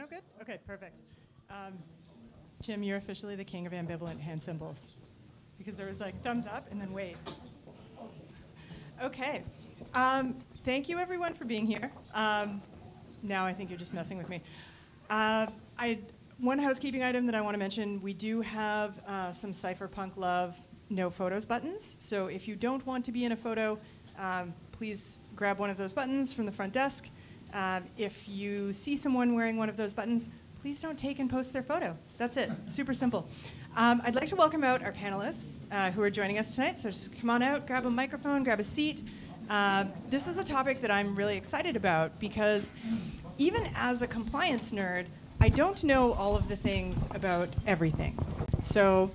Oh good? Okay, perfect. Um, Tim, you're officially the king of ambivalent hand symbols because there was like thumbs up and then wait. Okay. Um, thank you everyone for being here. Um, now I think you're just messing with me. Uh, I one housekeeping item that I want to mention: we do have uh, some cypherpunk love no photos buttons. So if you don't want to be in a photo, um, please grab one of those buttons from the front desk. Um, if you see someone wearing one of those buttons, please don't take and post their photo. That's it. Super simple. Um, I'd like to welcome out our panelists uh, who are joining us tonight. So just come on out, grab a microphone, grab a seat. Uh, this is a topic that I'm really excited about because even as a compliance nerd, I don't know all of the things about everything. So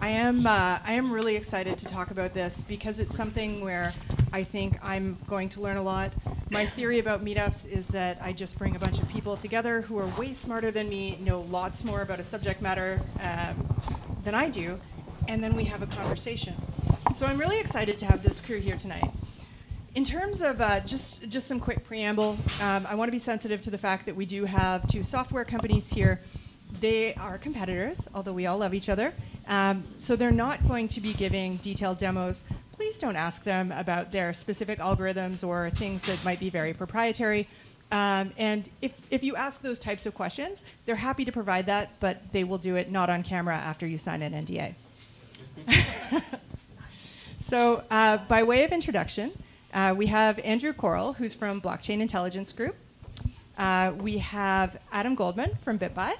I am, uh, I am really excited to talk about this because it's something where I think I'm going to learn a lot. My theory about meetups is that I just bring a bunch of people together who are way smarter than me, know lots more about a subject matter um, than I do, and then we have a conversation. So I'm really excited to have this crew here tonight. In terms of uh, just, just some quick preamble, um, I want to be sensitive to the fact that we do have two software companies here. They are competitors, although we all love each other. Um, so they're not going to be giving detailed demos. Please don't ask them about their specific algorithms or things that might be very proprietary. Um, and if, if you ask those types of questions, they're happy to provide that, but they will do it not on camera after you sign an NDA. so, uh, by way of introduction, uh, we have Andrew Koral, who's from Blockchain Intelligence Group. Uh, we have Adam Goldman from BitBuy.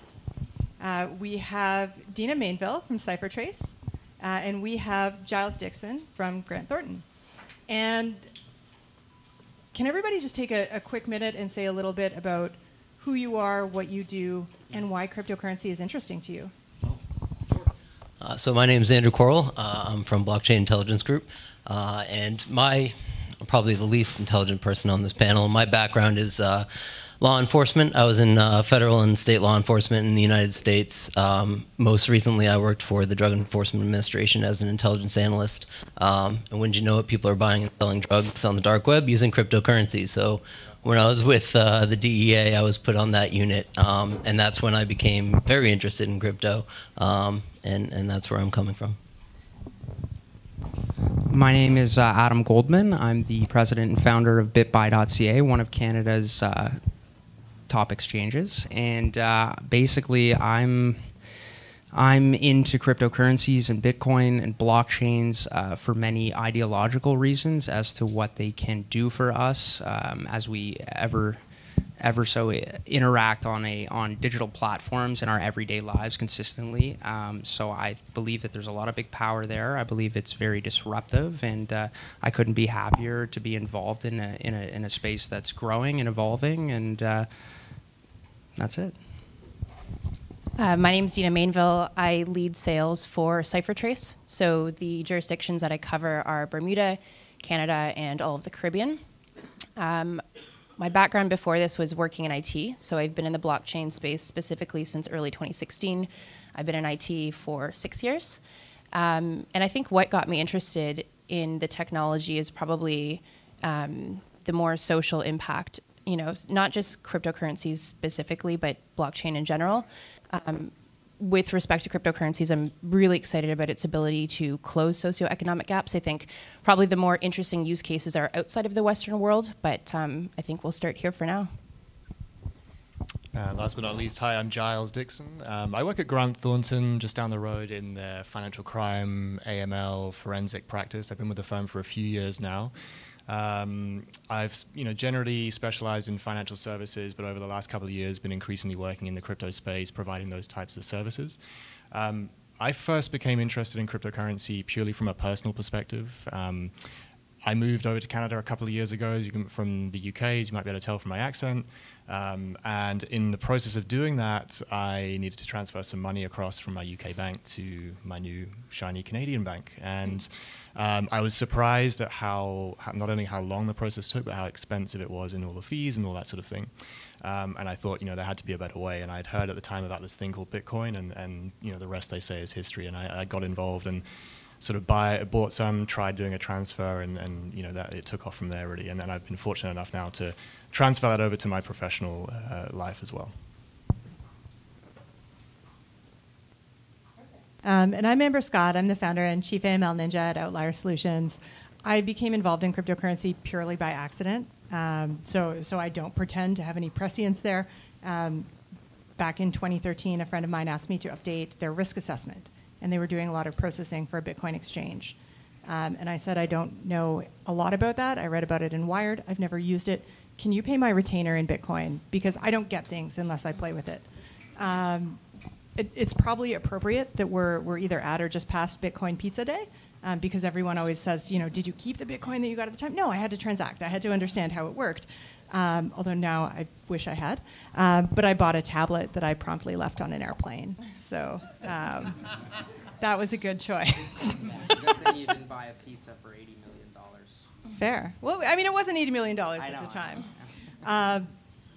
Uh, we have Dina Mainville from CipherTrace. Uh, and we have Giles Dixon from Grant Thornton. And can everybody just take a, a quick minute and say a little bit about who you are, what you do, and why cryptocurrency is interesting to you? Uh, so my name is Andrew Koral. Uh, I'm from Blockchain Intelligence Group, uh, and my I'm probably the least intelligent person on this panel. My background is uh, law enforcement. I was in uh, federal and state law enforcement in the United States. Um, most recently, I worked for the Drug Enforcement Administration as an intelligence analyst. Um, and when you know it, people are buying and selling drugs on the dark web using cryptocurrency. So when I was with uh, the DEA, I was put on that unit, um, and that's when I became very interested in crypto, um, and and that's where I'm coming from. My name is uh, Adam Goldman. I'm the president and founder of BitBuy.ca, one of Canada's uh, top exchanges, and uh, basically I'm I'm into cryptocurrencies and Bitcoin and blockchains uh, for many ideological reasons as to what they can do for us um, as we ever ever so interact on a on digital platforms in our everyday lives consistently. Um, so I believe that there's a lot of big power there. I believe it's very disruptive, and uh, I couldn't be happier to be involved in a in a in a space that's growing and evolving and. Uh, that's it. Uh, my name is Dina Mainville. I lead sales for CipherTrace. So the jurisdictions that I cover are Bermuda, Canada, and all of the Caribbean. Um, my background before this was working in IT. So I've been in the blockchain space specifically since early 2016. I've been in IT for six years. Um, and I think what got me interested in the technology is probably um, the more social impact you know, not just cryptocurrencies specifically, but blockchain in general. Um, with respect to cryptocurrencies, I'm really excited about its ability to close socioeconomic gaps. I think probably the more interesting use cases are outside of the Western world, but um, I think we'll start here for now. Uh, last but not least, hi, I'm Giles Dixon. Um, I work at Grant Thornton, just down the road in the financial crime, AML, forensic practice. I've been with the firm for a few years now. Um, I've you know generally specialized in financial services, but over the last couple of years, been increasingly working in the crypto space, providing those types of services. Um, I first became interested in cryptocurrency purely from a personal perspective. Um, I moved over to Canada a couple of years ago can, from the UK, as you might be able to tell from my accent. Um, and in the process of doing that, I needed to transfer some money across from my UK bank to my new shiny Canadian bank. And um, I was surprised at how, how, not only how long the process took, but how expensive it was in all the fees and all that sort of thing. Um, and I thought, you know, there had to be a better way. And I'd heard at the time about this thing called Bitcoin, and, and you know, the rest they say is history. And I, I got involved and sort of buy, bought some, tried doing a transfer, and, and you know, that it took off from there really. And then I've been fortunate enough now to transfer that over to my professional uh, life as well. Um, and I'm Amber Scott. I'm the founder and chief AML ninja at Outlier Solutions. I became involved in cryptocurrency purely by accident. Um, so, so I don't pretend to have any prescience there. Um, back in 2013, a friend of mine asked me to update their risk assessment, and they were doing a lot of processing for a Bitcoin exchange. Um, and I said, I don't know a lot about that. I read about it in Wired. I've never used it. Can you pay my retainer in Bitcoin? Because I don't get things unless I play with it. Um, it it's probably appropriate that we're, we're either at or just past Bitcoin Pizza Day. Um, because everyone always says, you know, did you keep the Bitcoin that you got at the time? No, I had to transact. I had to understand how it worked. Um, although now I wish I had. Um, but I bought a tablet that I promptly left on an airplane. So um, that was a good choice. you didn't buy a pizza for $80 million. Fair. Well, I mean, it wasn't $80 million I at know, the time. Um,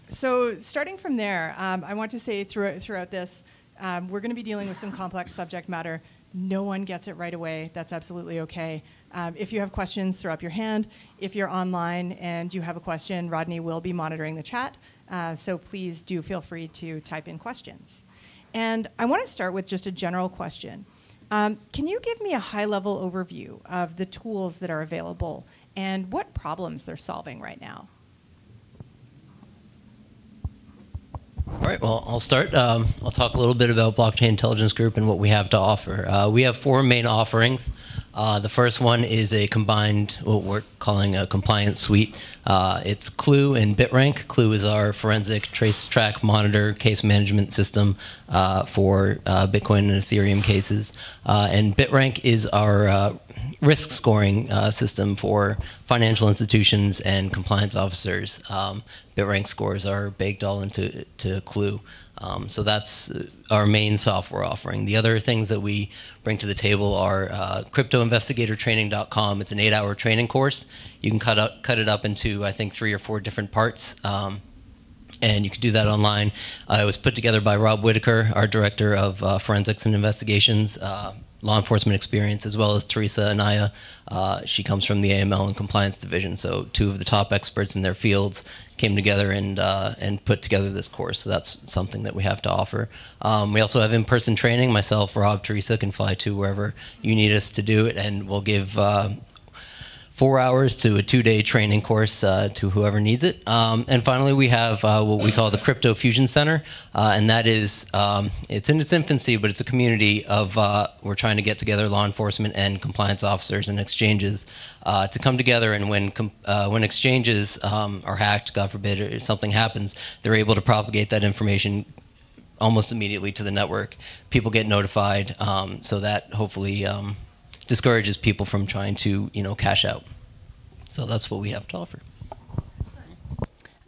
so starting from there, um, I want to say throughout, throughout this, um, we're going to be dealing with some complex subject matter. No one gets it right away. That's absolutely okay. Um, if you have questions, throw up your hand. If you're online and you have a question, Rodney will be monitoring the chat. Uh, so please do feel free to type in questions. And I want to start with just a general question. Um, can you give me a high level overview of the tools that are available and what problems they're solving right now? All right, well, I'll start. Um, I'll talk a little bit about Blockchain Intelligence Group and what we have to offer. Uh, we have four main offerings. Uh, the first one is a combined, what we're calling a compliance suite. Uh, it's QLUE and BitRank. QLUE is our forensic trace track monitor case management system uh, for uh, Bitcoin and Ethereum cases. Uh, and BitRank is our uh, risk scoring uh, system for financial institutions and compliance officers. Um, BitRank scores are baked all into to QLUE. Um, so that's our main software offering. The other things that we bring to the table are uh, cryptoinvestigatortraining.com. It's an eight-hour training course. You can cut up, cut it up into I think three or four different parts. Um, and you can do that online. Uh, it was put together by Rob Whitaker, our director of uh, forensics and investigations, uh, law enforcement experience, as well as Teresa Anaya. Uh, she comes from the AML and compliance division, so two of the top experts in their fields came together and uh, and put together this course. So that's something that we have to offer. Um, we also have in-person training. Myself, Rob, Teresa can fly to wherever you need us to do it, and we'll give uh, four hours to a two-day training course uh, to whoever needs it. Um, and finally, we have uh, what we call the Crypto Fusion Center, uh, and that is um, it's in its infancy, but it's a community of uh, we're trying to get together law enforcement and compliance officers and exchanges uh, to come together. And when uh, when exchanges um, are hacked, God forbid, or something happens, they're able to propagate that information almost immediately to the network. People get notified, um, so that hopefully um, discourages people from trying to, you know, cash out. So that's what we have to offer.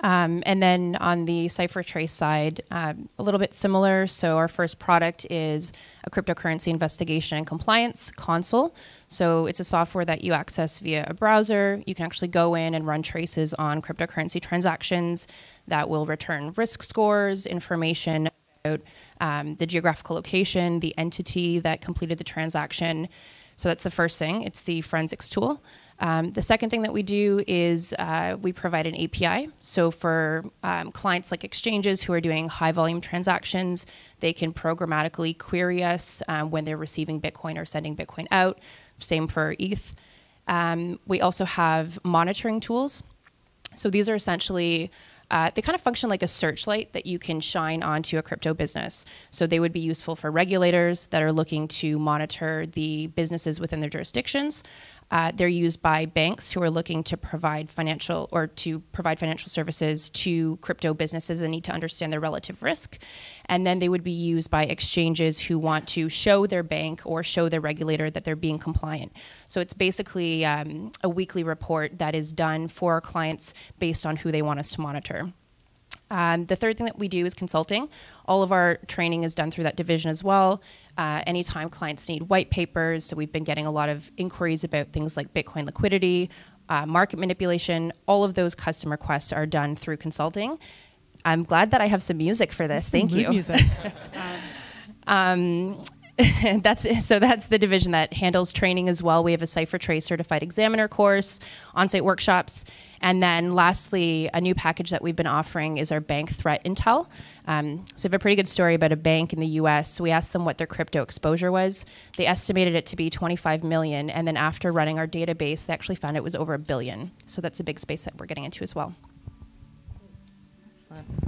Um, and then on the CipherTrace side, um, a little bit similar. So our first product is a cryptocurrency investigation and compliance console. So it's a software that you access via a browser. You can actually go in and run traces on cryptocurrency transactions that will return risk scores, information about um, the geographical location, the entity that completed the transaction. So that's the first thing. It's the forensics tool. Um, the second thing that we do is uh, we provide an API. So for um, clients like exchanges who are doing high volume transactions, they can programmatically query us um, when they're receiving Bitcoin or sending Bitcoin out. Same for ETH. Um, we also have monitoring tools. So these are essentially uh, they kind of function like a searchlight that you can shine onto a crypto business. So they would be useful for regulators that are looking to monitor the businesses within their jurisdictions. Uh, they're used by banks who are looking to provide financial or to provide financial services to crypto businesses and need to understand their relative risk. And then they would be used by exchanges who want to show their bank or show their regulator that they're being compliant. So it's basically um, a weekly report that is done for our clients based on who they want us to monitor. Um, the third thing that we do is consulting. All of our training is done through that division as well. Uh, anytime clients need white papers, so we've been getting a lot of inquiries about things like Bitcoin liquidity, uh, market manipulation, all of those custom requests are done through consulting. I'm glad that I have some music for this. Thank Mood you. Music. Um, that's so that's the division that handles training as well. We have a CipherTrace certified examiner course, on-site workshops, and then lastly, a new package that we've been offering is our bank threat intel. Um, so we have a pretty good story about a bank in the U.S. We asked them what their crypto exposure was. They estimated it to be 25 million, and then after running our database, they actually found it was over a billion. So that's a big space that we're getting into as well.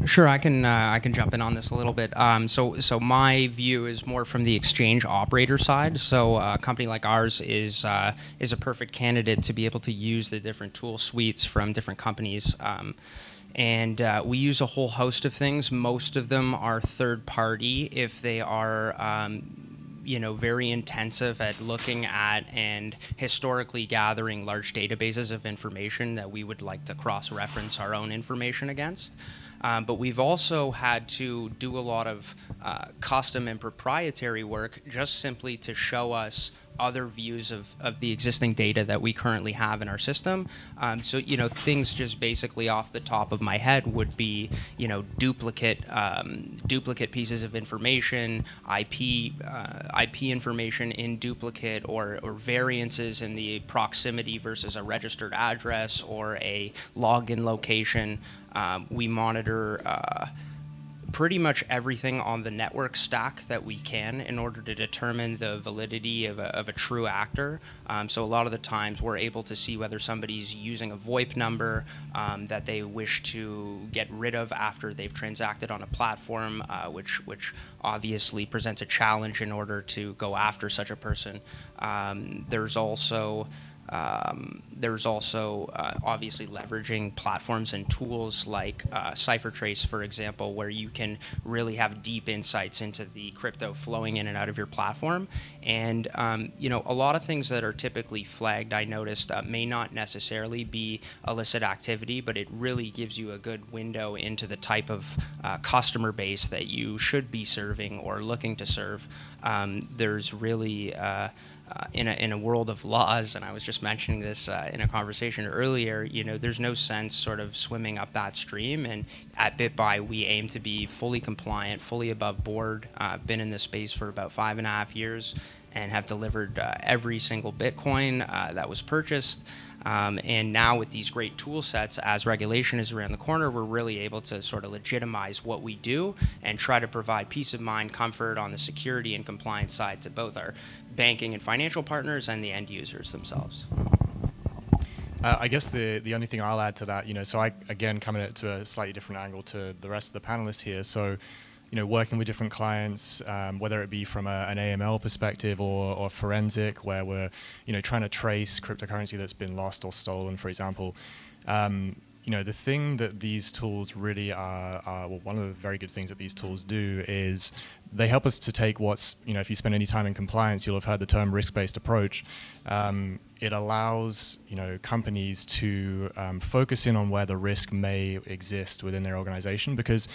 Sure, I can uh, I can jump in on this a little bit. Um, so so my view is more from the exchange operator side. So uh, a company like ours is uh, is a perfect candidate to be able to use the different tool suites from different companies. Um, and uh, we use a whole host of things. Most of them are third party if they are um, you know very intensive at looking at and historically gathering large databases of information that we would like to cross reference our own information against. Um, but we've also had to do a lot of uh, custom and proprietary work just simply to show us other views of, of the existing data that we currently have in our system. Um, so, you know, things just basically off the top of my head would be, you know, duplicate um, duplicate pieces of information, IP uh, IP information in duplicate, or, or variances in the proximity versus a registered address or a login location. Um, we monitor uh, pretty much everything on the network stack that we can in order to determine the validity of a, of a true actor. Um, so a lot of the times we're able to see whether somebody's using a VoIP number um, that they wish to get rid of after they've transacted on a platform, uh, which which obviously presents a challenge in order to go after such a person. Um, there's also um, there's also uh, obviously leveraging platforms and tools like uh, CipherTrace, for example, where you can really have deep insights into the crypto flowing in and out of your platform. And um, you know, a lot of things that are typically flagged, I noticed, uh, may not necessarily be illicit activity, but it really gives you a good window into the type of uh, customer base that you should be serving or looking to serve. Um, there's really uh, uh, in, a, in a world of laws, and I was just mentioning this uh, in a conversation earlier, you know, there's no sense sort of swimming up that stream. And at BitBuy, we aim to be fully compliant, fully above board. I've uh, been in this space for about five and a half years and have delivered uh, every single Bitcoin uh, that was purchased. Um, and now with these great tool sets, as regulation is around the corner, we're really able to sort of legitimize what we do and try to provide peace of mind, comfort on the security and compliance side to both our banking and financial partners and the end users themselves. Uh, I guess the the only thing I'll add to that, you know, so I again coming at it to a slightly different angle to the rest of the panelists here. So, you know, working with different clients, um, whether it be from a, an AML perspective or, or forensic, where we're, you know, trying to trace cryptocurrency that's been lost or stolen, for example. Um, you know, the thing that these tools really are, are, well, one of the very good things that these tools do is they help us to take what's, you know, if you spend any time in compliance, you'll have heard the term risk-based approach. Um, it allows, you know, companies to um, focus in on where the risk may exist within their organization because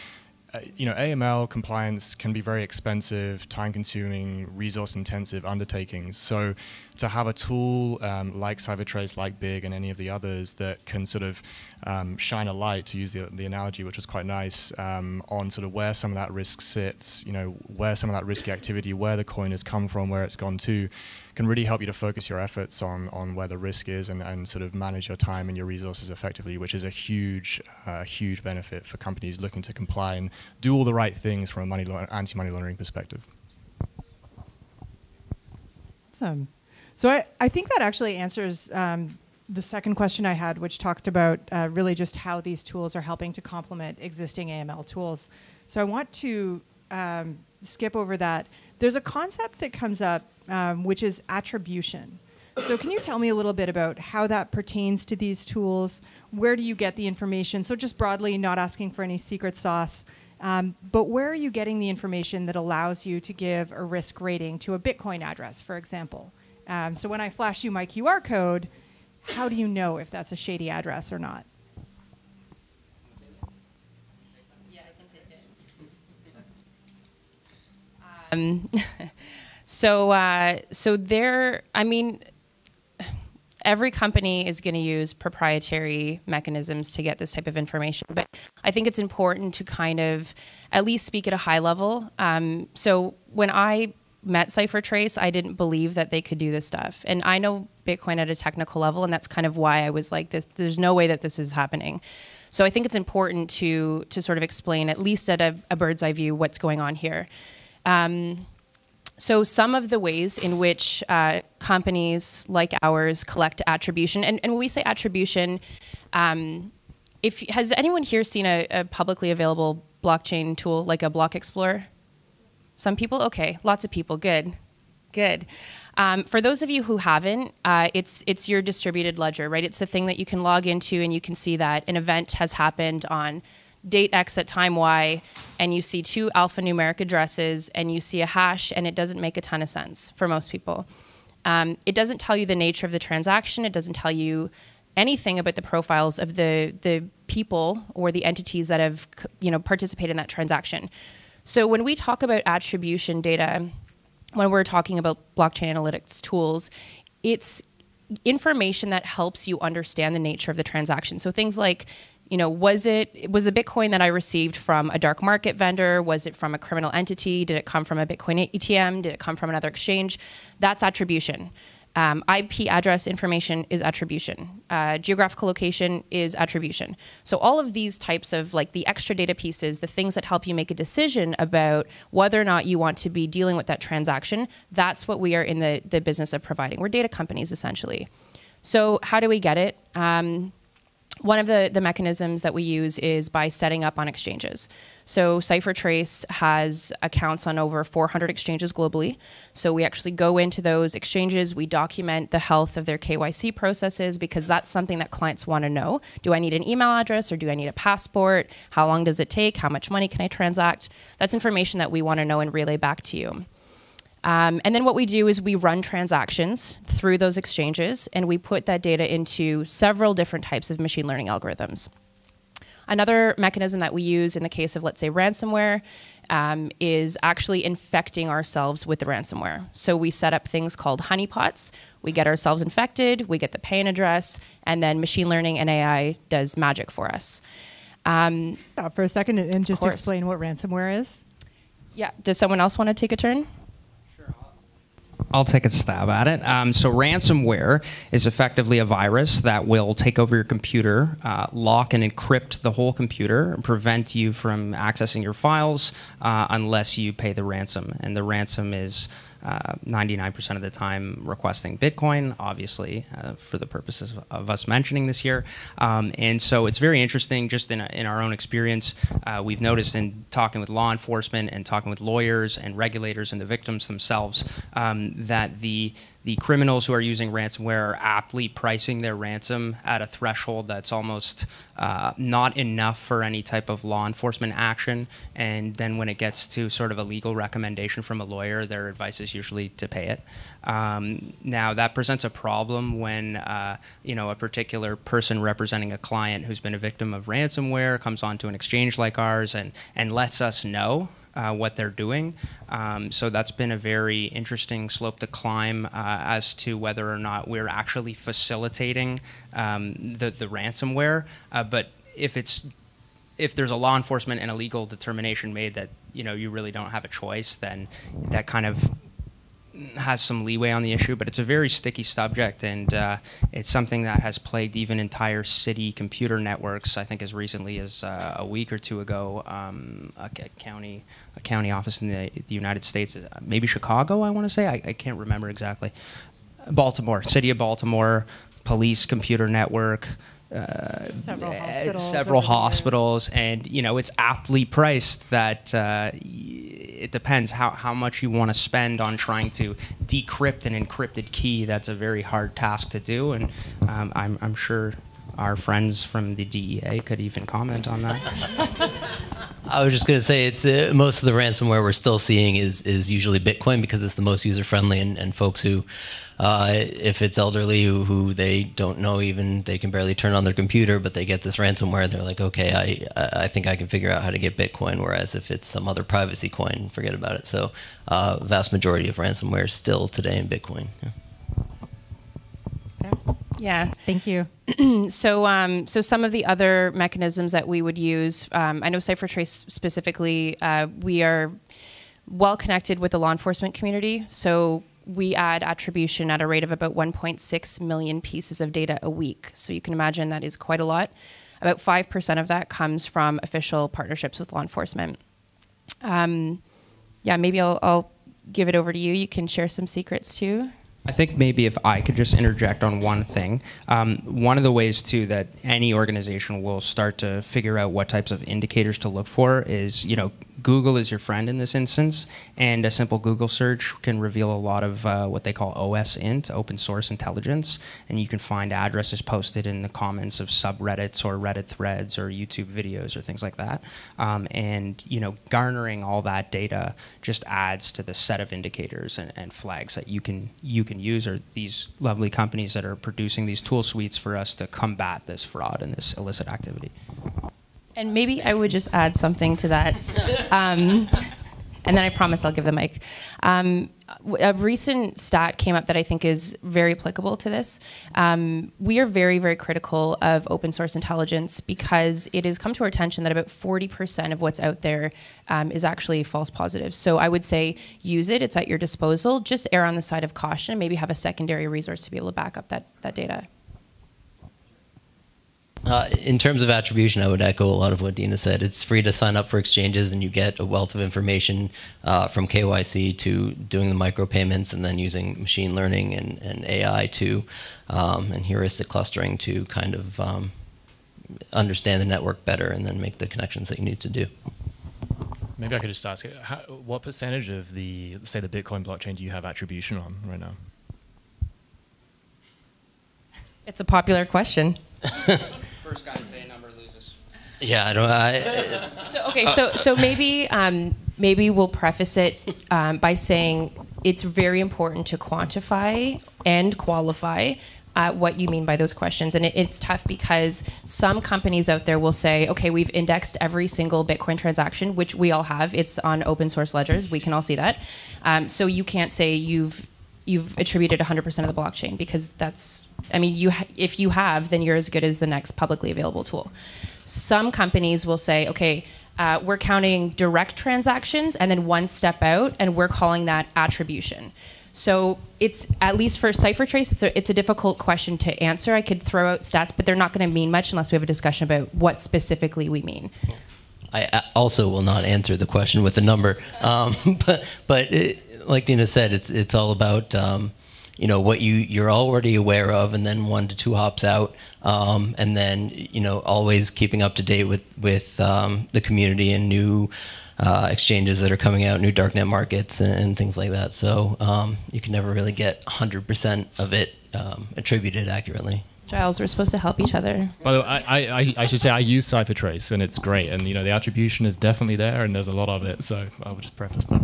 Uh, you know, AML compliance can be very expensive, time-consuming, resource-intensive undertakings. So, to have a tool um, like CipherTrace, like BIG, and any of the others that can sort of um, shine a light, to use the, the analogy, which was quite nice, um, on sort of where some of that risk sits, you know, where some of that risky activity, where the coin has come from, where it's gone to, can really help you to focus your efforts on, on where the risk is and, and sort of manage your time and your resources effectively, which is a huge, uh, huge benefit for companies looking to comply and do all the right things from a money anti-money laundering perspective. Awesome. So I, I think that actually answers um, the second question I had, which talked about uh, really just how these tools are helping to complement existing AML tools. So I want to um, skip over that. There's a concept that comes up, um, which is attribution. So can you tell me a little bit about how that pertains to these tools? Where do you get the information? So just broadly, not asking for any secret sauce, um, but where are you getting the information that allows you to give a risk rating to a Bitcoin address, for example? Um, so when I flash you my QR code, how do you know if that's a shady address or not? Um, so, uh, so there, I mean, every company is going to use proprietary mechanisms to get this type of information, but I think it's important to kind of at least speak at a high level. Um, so when I met CipherTrace, I didn't believe that they could do this stuff. And I know Bitcoin at a technical level, and that's kind of why I was like, this, there's no way that this is happening. So I think it's important to to sort of explain, at least at a, a bird's eye view, what's going on here. Um, so some of the ways in which uh, companies like ours collect attribution, and, and when we say attribution, um, if has anyone here seen a, a publicly available blockchain tool like a Block Explorer? Some people, okay, lots of people, good, good. Um, for those of you who haven't, uh, it's it's your distributed ledger, right? It's the thing that you can log into and you can see that an event has happened on date X at time Y, and you see two alphanumeric addresses and you see a hash, and it doesn't make a ton of sense for most people. Um, it doesn't tell you the nature of the transaction. It doesn't tell you anything about the profiles of the the people or the entities that have you know participated in that transaction. So when we talk about attribution data, when we're talking about blockchain analytics tools, it's information that helps you understand the nature of the transaction. So things like you know was it was the bitcoin that i received from a dark market vendor was it from a criminal entity did it come from a bitcoin atm did it come from another exchange that's attribution um, IP address information is attribution. Uh, geographical location is attribution. So all of these types of like the extra data pieces, the things that help you make a decision about whether or not you want to be dealing with that transaction, that's what we are in the, the business of providing. We're data companies essentially. So how do we get it? Um, one of the, the mechanisms that we use is by setting up on exchanges. So CipherTrace has accounts on over 400 exchanges globally. So we actually go into those exchanges, we document the health of their KYC processes because that's something that clients want to know. Do I need an email address or do I need a passport? How long does it take? How much money can I transact? That's information that we want to know and relay back to you. Um, and then what we do is we run transactions through those exchanges and we put that data into several different types of machine learning algorithms. Another mechanism that we use in the case of, let's say, ransomware um, is actually infecting ourselves with the ransomware. So we set up things called honeypots. We get ourselves infected, we get the paying address, and then machine learning and AI does magic for us. Um, Stop for a second and and just explain what ransomware is. yeah, does someone else want to take a turn? I'll take a stab at it. Um, so, ransomware is effectively a virus that will take over your computer, uh, lock and encrypt the whole computer, and prevent you from accessing your files uh, unless you pay the ransom. And the ransom is 99% uh, of the time requesting Bitcoin, obviously, uh, for the purposes of, of, us mentioning this here. Um, and so it's very interesting, just in, in our own experience, uh, we've noticed in talking with law enforcement and talking with lawyers and regulators and the victims themselves um, that the the criminals who are using ransomware are aptly pricing their ransom at a threshold that's almost uh, not enough for any type of law enforcement action. And then when it gets to sort of a legal recommendation from a lawyer, their advice is usually to pay it. Um, now that presents a problem when uh, you know a particular person representing a client who's been a victim of ransomware comes onto an exchange like ours and and lets us know uh, what they're doing. Um, so that's been a very interesting slope to climb uh, as to whether or not we're actually facilitating um, the, the ransomware. Uh, but if it's if there's a law enforcement and a legal determination made that you know you really don't have a choice, then that kind of has some leeway on the issue, but it's a very sticky subject, and uh, it's something that has plagued even entire city computer networks. I think as recently as uh, a week or two ago, um, a, a, county a county office in the, the United States, uh, maybe Chicago, I want to say, I, I, can't remember exactly. Baltimore, city of Baltimore, police computer network. Uh, several hospitals, several hospitals and you know it's aptly priced that uh, it depends how, how much you want to spend on trying to decrypt an encrypted key. That's a very hard task to do, and um, I'm, I'm sure our friends from the DEA could even comment on that. I was just going to say it's uh, most of the ransomware we're still seeing is is usually Bitcoin because it's the most user friendly and, and folks who uh, if it's elderly who, who they don't know even they can barely turn on their computer but they get this ransomware they're like okay I I think I can figure out how to get Bitcoin whereas if it's some other privacy coin forget about it so uh, vast majority of ransomware is still today in Bitcoin. Yeah. Yeah. Thank you. so, um, so some of the other mechanisms that we would use, um, I know CipherTrace specifically, uh, we are well connected with the law enforcement community. So we add attribution at a rate of about 1.6 million pieces of data a week. So you can imagine that is quite a lot. About 5% of that comes from official partnerships with law enforcement. Um, yeah, maybe I'll, I'll give it over to you. You can share some secrets too. I think maybe if I could just interject on one thing. Um, one of the ways, too, that any organization will start to figure out what types of indicators to look for is, you know, Google is your friend in this instance, and a simple Google search can reveal a lot of uh, what they call OSINT, open source intelligence, and you can find addresses posted in the comments of subreddits or Reddit threads or YouTube videos or things like that. Um, and you know, garnering all that data just adds to the set of indicators and, and flags that you can you can use, or these lovely companies that are producing these tool suites for us to combat this fraud and this illicit activity. And maybe I would just add something to that. Um, and then I promise I'll give the mic. Um, a recent stat came up that I think is very applicable to this. Um, we are very, very critical of open source intelligence because it has come to our attention that about 40% of what's out there um, is actually false positives. So I would say use it, it's at your disposal. Just err on the side of caution, maybe have a secondary resource to be able to back up that, that data. Uh, in terms of attribution, I would echo a lot of what Dina said. It's free to sign up for exchanges, and you get a wealth of information uh, from KYC to doing the micropayments, and then using machine learning and, and AI to um, and heuristic clustering to kind of um, understand the network better, and then make the connections that you need to do. Maybe I could just ask, how, what percentage of the, say, the Bitcoin blockchain do you have attribution on right now? It's a popular question. First guy to say a number loses. Yeah, I don't. I, So okay, so so maybe um, maybe we'll preface it um, by saying it's very important to quantify and qualify uh, what you mean by those questions. And it, it's tough because some companies out there will say, okay, we've indexed every single Bitcoin transaction, which we all have. It's on open source ledgers. We can all see that. Um, so you can't say you've you've attributed 100% of the blockchain because that's I mean, you ha- if you have, then you're as good as the next publicly available tool. Some companies will say, okay, uh, we're counting direct transactions and then one step out, and we're calling that attribution. So it's at least for CipherTrace, it's a, it's a difficult question to answer. I could throw out stats, but they're not going to mean much unless we have a discussion about what specifically we mean. I also will not answer the question with a number, um, but but it, like Dina said, it's it's all about um, you know what you you're already aware of, and then one to two hops out, um, and then you know always keeping up to date with with um, the community and new. Uh, exchanges that are coming out, new darknet markets, and, and things like that. So um, you can never really get 100% of it um, attributed accurately. Giles, we're supposed to help each other. By the way, I, I, I should say I use CipherTrace and it's great, and you know the attribution is definitely there, and there's a lot of it. So I will just preface that.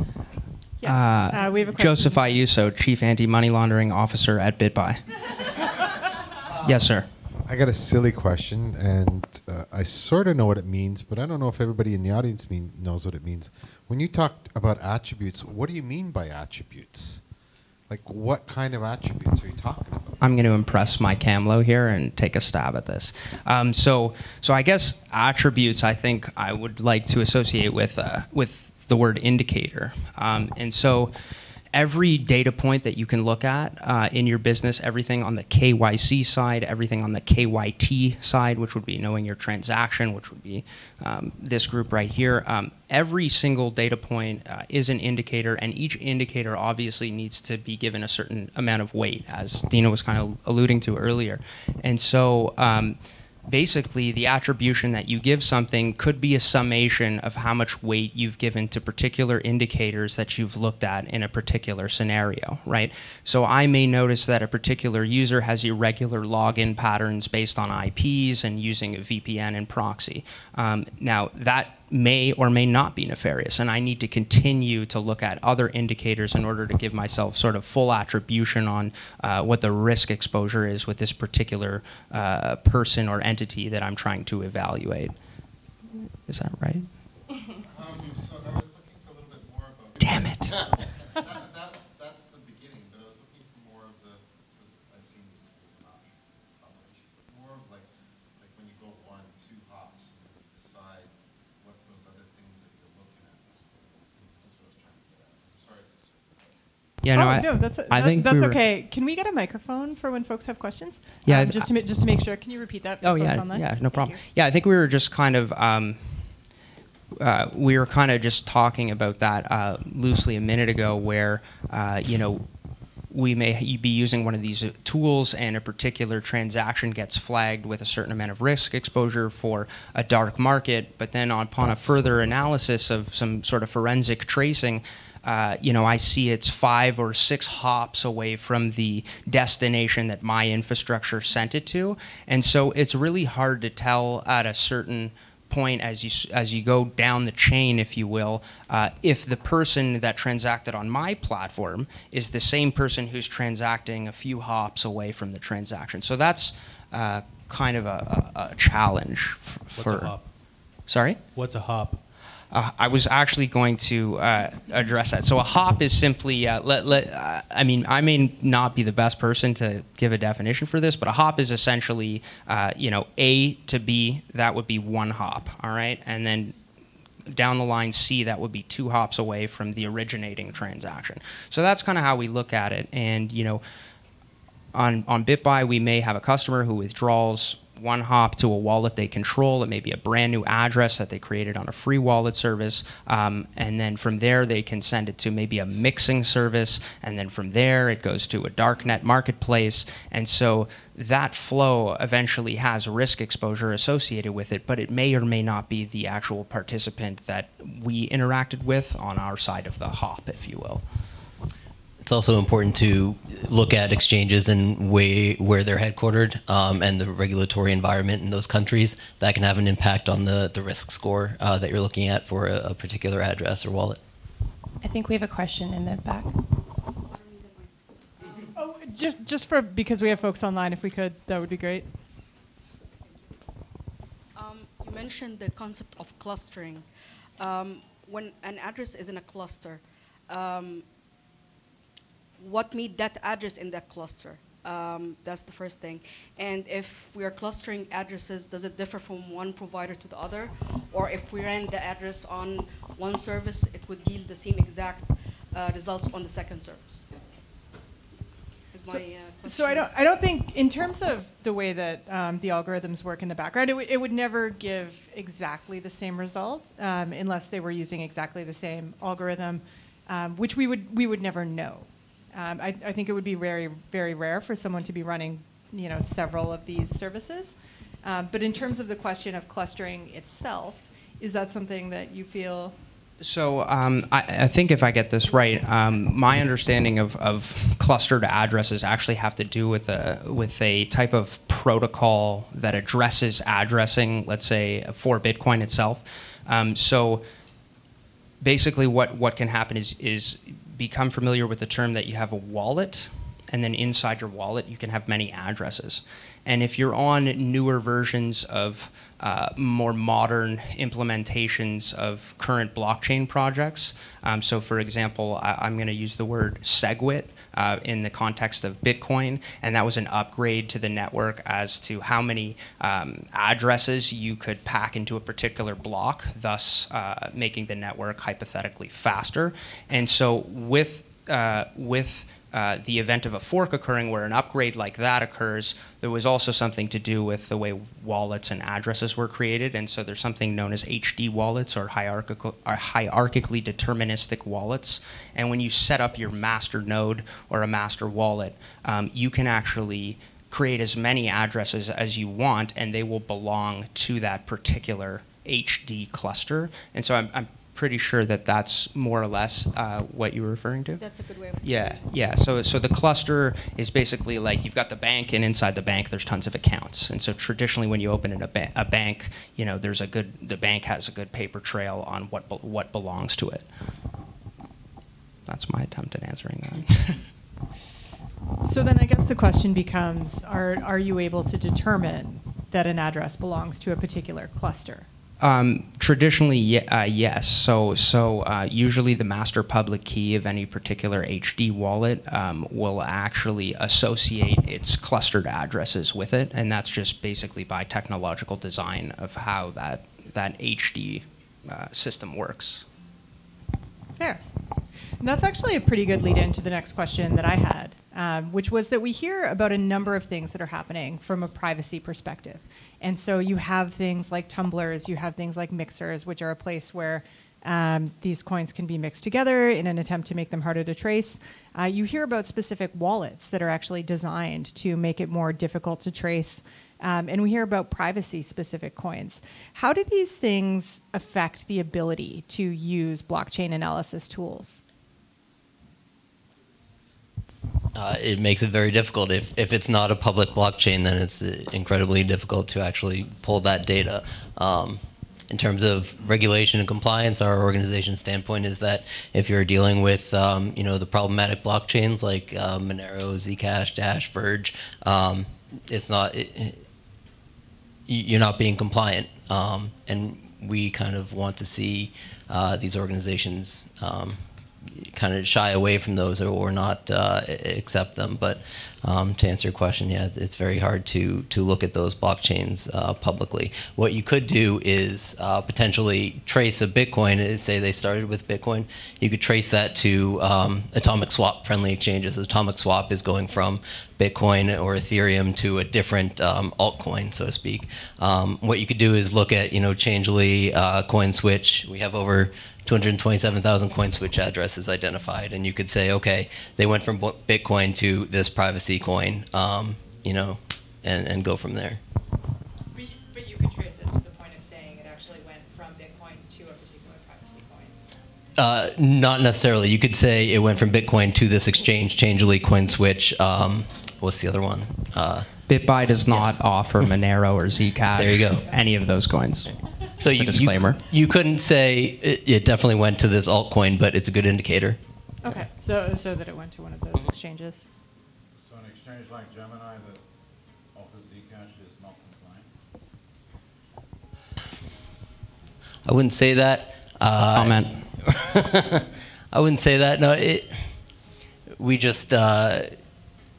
Yes, uh, we have a question. Joseph Ayuso, Chief Anti-Money Laundering Officer at BitBuy. yes, sir. I got a silly question, and uh, I sort of know what it means, but I don't know if everybody in the audience mean, knows what it means. When you talk about attributes, what do you mean by attributes? Like, what kind of attributes are you talking about? I'm going to impress my CAMLO here and take a stab at this. Um, so, so I guess attributes. I think I would like to associate with uh, with the word indicator. Um, and so every data point that you can look at uh, in your business, everything on the KYC side, everything on the KYT side, which would be knowing your transaction, which would be um, this group right here. Um, every single data point uh, is an indicator, and each indicator obviously needs to be given a certain amount of weight, as Dina was kind of alluding to earlier. And so um, basically the attribution that you give something could be a summation of how much weight you've given to particular indicators that you've looked at in a particular scenario, right? So I may notice that a particular user has irregular login patterns based on IPs and using a VPN and proxy. Um, now that may or may not be nefarious. And I need to continue to look at other indicators in order to give myself sort of full attribution on uh, what the risk exposure is with this particular uh, person or entity that I'm trying to evaluate. Is that right? Um, so I was looking for a little bit more about. Damn it. that, that, that's the beginning, but I was looking for more of the. I've seen this operation, more of like, like when you go one, two hops, and you decide what those other things that you're looking at. That's what I was trying to get at. Yeah, no, oh, I, no, that's, I that- think that's we were- okay. Can we get a microphone for when folks have questions? Yeah, Um, just to ma- just to make sure. Can you repeat that? For Oh folks yeah, online? yeah, no Thank problem. you. Yeah, I think we were just kind of um, uh, we were kind of just talking about that uh, loosely a minute ago, where uh, you know we may be using one of these uh, tools, and a particular transaction gets flagged with a certain amount of risk exposure for a dark market, but then upon a further analysis of some sort of forensic tracing. Uh, you know, I see it's five or six hops away from the destination that my infrastructure sent it to, and so it's really hard to tell at a certain point as you as you go down the chain, if you will, uh, if the person that transacted on my platform is the same person who's transacting a few hops away from the transaction. So that's uh, kind of a, a, a challenge What's for. a hop? Sorry. What's a hop? Uh, I was actually going to uh, address that. So a hop is simply, uh, let, let, uh, I mean, I may not be the best person to give a definition for this, but a hop is essentially, uh, you know, A to B, that would be one hop, all right? And then down the line C, that would be two hops away from the originating transaction. So that's kind of how we look at it. And, you know, on, on BitBuy, we may have a customer who withdraws one hop to a wallet they control. It may be a brand new address that they created on a free wallet service. Um, and then from there, they can send it to maybe a mixing service. And then from there, it goes to a darknet marketplace. And so that flow eventually has risk exposure associated with it, but it may or may not be the actual participant that we interacted with on our side of the hop, if you will. It's also important to look at exchanges and way where they're headquartered um, and the regulatory environment in those countries. That can have an impact on the, the risk score uh, that you're looking at for a, a particular address or wallet. I think we have a question in the back. Oh, just just for because we have folks online, if we could, that would be great. Um, you mentioned the concept of clustering. Um, when an address is in a cluster, um, what meet that address in that cluster? Um, that's the first thing. And if we are clustering addresses, does it differ from one provider to the other? Or if we ran the address on one service, it would yield the same exact uh, results on the second service? Is my, So- uh, So I don't, I don't think, in terms of the way that um, the algorithms work in the background, it, would- it would never give exactly the same result um, unless they were using exactly the same algorithm, um, which we would, we would never know. Um, I, I think it would be very, very rare for someone to be running, you know, several of these services. Um, but in terms of the question of clustering itself, is that something that you feel So um, I, I think if I get this right, um, my understanding of, of clustered addresses actually have to do with a with a type of protocol that addresses addressing, let's say, for Bitcoin itself. Um, so basically, what, what can happen is is become familiar with the term that you have a wallet, and then inside your wallet you can have many addresses. And if you're on newer versions of uh, more modern implementations of current blockchain projects, um, so for example, I, I'm going to use the word SegWit uh, in the context of Bitcoin, and that was an upgrade to the network as to how many um, addresses you could pack into a particular block, thus uh, making the network hypothetically faster. And so with uh, with uh, the event of a fork occurring where an upgrade like that occurs, there was also something to do with the way wallets and addresses were created. And so there's something known as HD wallets or, hierarchical, or hierarchically deterministic wallets. And when you set up your master node or a master wallet, um, you can actually create as many addresses as you want, and they will belong to that particular HD cluster. And so I'm, I'm pretty sure that that's more or less uh, what you were referring to. That's a good way of Yeah, yeah. So, so the cluster is basically like you've got the bank, and inside the bank, there's tons of accounts. And so traditionally, when you open in a, ba- a bank, you know, there's a good, the bank has a good paper trail on what be- what belongs to it. That's my attempt at answering that. So then I guess the question becomes, are, are you able to determine that an address belongs to a particular cluster? Um, traditionally, uh, yes. So, so uh, usually the master public key of any particular HD wallet um, will actually associate its clustered addresses with it, and that's just basically by technological design of how that that HD uh, system works. Fair. And that's actually a pretty good lead into the next question that I had, um, which was that we hear about a number of things that are happening from a privacy perspective. And so you have things like tumblers, you have things like mixers, which are a place where um, these coins can be mixed together in an attempt to make them harder to trace. Uh, you hear about specific wallets that are actually designed to make it more difficult to trace. Um, and we hear about privacy specific coins. How do these things affect the ability to use blockchain analysis tools? Uh, it makes it very difficult. If, if it's not a public blockchain, then it's uh, incredibly difficult to actually pull that data. Um, in terms of regulation and compliance, our organization's standpoint is that if you're dealing with, um, you know, the problematic blockchains like uh, Monero, Zcash, Dash, Verge, um, it's not, it, you're not being compliant. Um, and we kind of want to see uh, these organizations um, kind of shy away from those or, or not uh, accept them. But um, to answer your question, yeah, it's very hard to to look at those blockchains uh, publicly. What you could do is uh, potentially trace a Bitcoin. Say they started with Bitcoin, you could trace that to um, atomic swap friendly exchanges. Atomic swap is going from Bitcoin or Ethereum to a different um, altcoin, so to speak. Um, what you could do is look at, you know, Changelly, uh, CoinSwitch. We have over 227,000 CoinSwitch addresses identified, and you could say, okay, they went from Bitcoin to this privacy coin, um, you know, and, and go from there. But you, but you could trace it to the point of saying it actually went from Bitcoin to a particular privacy coin. Uh, not necessarily. You could say it went from Bitcoin to this exchange, Changelly, CoinSwitch. Um, what's the other one? Uh, BitBuy does not offer Monero or Zcash. There you go. Any of those coins. so Just a you, disclaimer. You, you couldn't say it, it definitely went to this altcoin, but it's a good indicator. Okay, so, so that it went to one of those exchanges. So an exchange like Gemini that offers Zcash is not compliant? I wouldn't say that. Uh, Comment. I wouldn't say that. No, it. We just uh,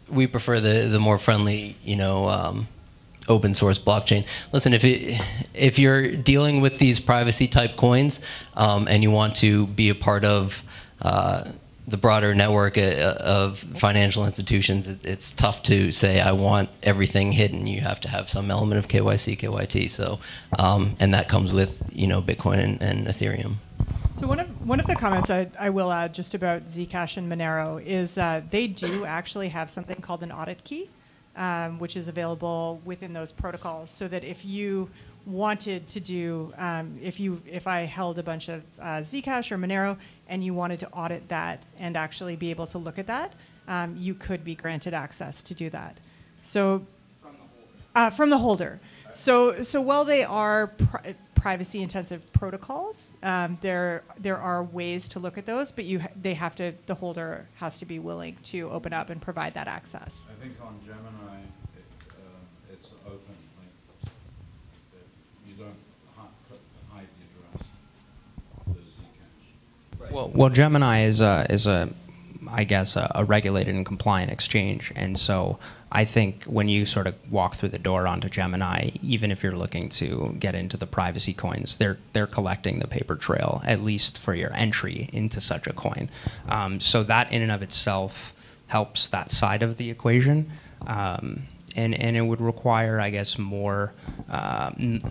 we prefer the the more friendly, you know, um, open source blockchain. Listen, if it, if you're dealing with these privacy type coins um, and you want to be a part of uh, the broader network uh, of financial institutions, it's tough to say I want everything hidden. You have to have some element of KYC, KYT. So, um, and that comes with you know Bitcoin and, and Ethereum. So one of one of the comments I, I will add just about Zcash and Monero is uh, they do actually have something called an audit key, um, which is available within those protocols. So that if you wanted to do, um, if you if I held a bunch of uh, Zcash or Monero and you wanted to audit that and actually be able to look at that, um, you could be granted access to do that. So uh, from the holder. So, so while they are pri- privacy intensive protocols, um, there there are ways to look at those, but you ha- they have to the holder has to be willing to open up and provide that access. I think on Gemini, it, uh, it's open, like, that you don't hi- put- hide the address of the Zcash. Well, well, Gemini is a is a, I guess, a, a regulated and compliant exchange, and so I think when you sort of walk through the door onto Gemini, even if you're looking to get into the privacy coins, they're they're collecting the paper trail at least for your entry into such a coin. Um, so that in and of itself helps that side of the equation. Um, and, and it would require, I guess, more uh, n-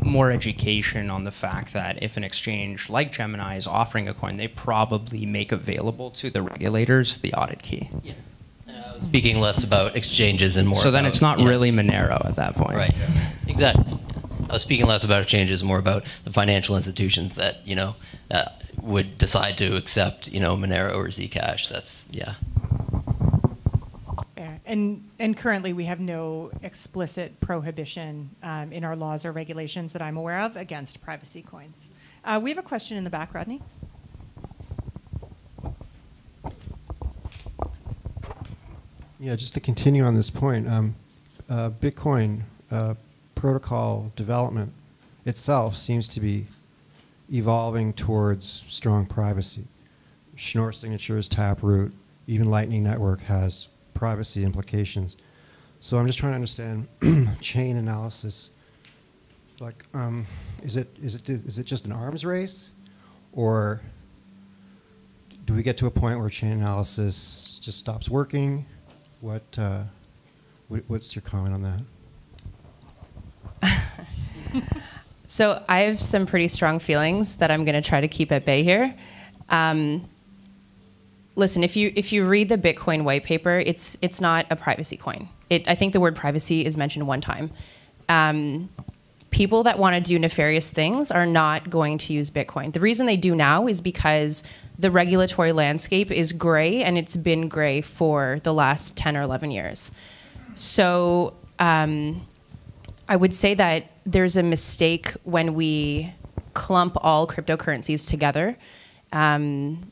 more education on the fact that if an exchange like Gemini is offering a coin, they probably make available to the regulators the audit key. Yeah. I speaking less about exchanges and more. So then about- it's not yeah. really Monero at that point. Right. Exactly. I was speaking less about exchanges, more about the financial institutions that you know uh, would decide to accept you know Monero or Zcash. That's yeah. And and currently we have no explicit prohibition um, in our laws or regulations that I'm aware of against privacy coins. Uh, we have a question in the back, Rodney. Yeah, just to continue on this point, um, uh, Bitcoin uh, protocol development itself seems to be evolving towards strong privacy. Schnorr signatures, Taproot, even Lightning Network has privacy implications. So I'm just trying to understand chain analysis. Like, um, is it is it is it just an arms race, or do we get to a point where chain analysis just stops working? What, uh, wh- what's your comment on that? So I have some pretty strong feelings that I'm going to try to keep at bay here. Um, listen, if you if you read the Bitcoin white paper, it's it's not a privacy coin. It, I think the word privacy is mentioned one time. Um, people that want to do nefarious things are not going to use Bitcoin. The reason they do now is because the regulatory landscape is gray, and it's been gray for the last ten or eleven years. So. Um, I would say that there's a mistake when we clump all cryptocurrencies together. Um,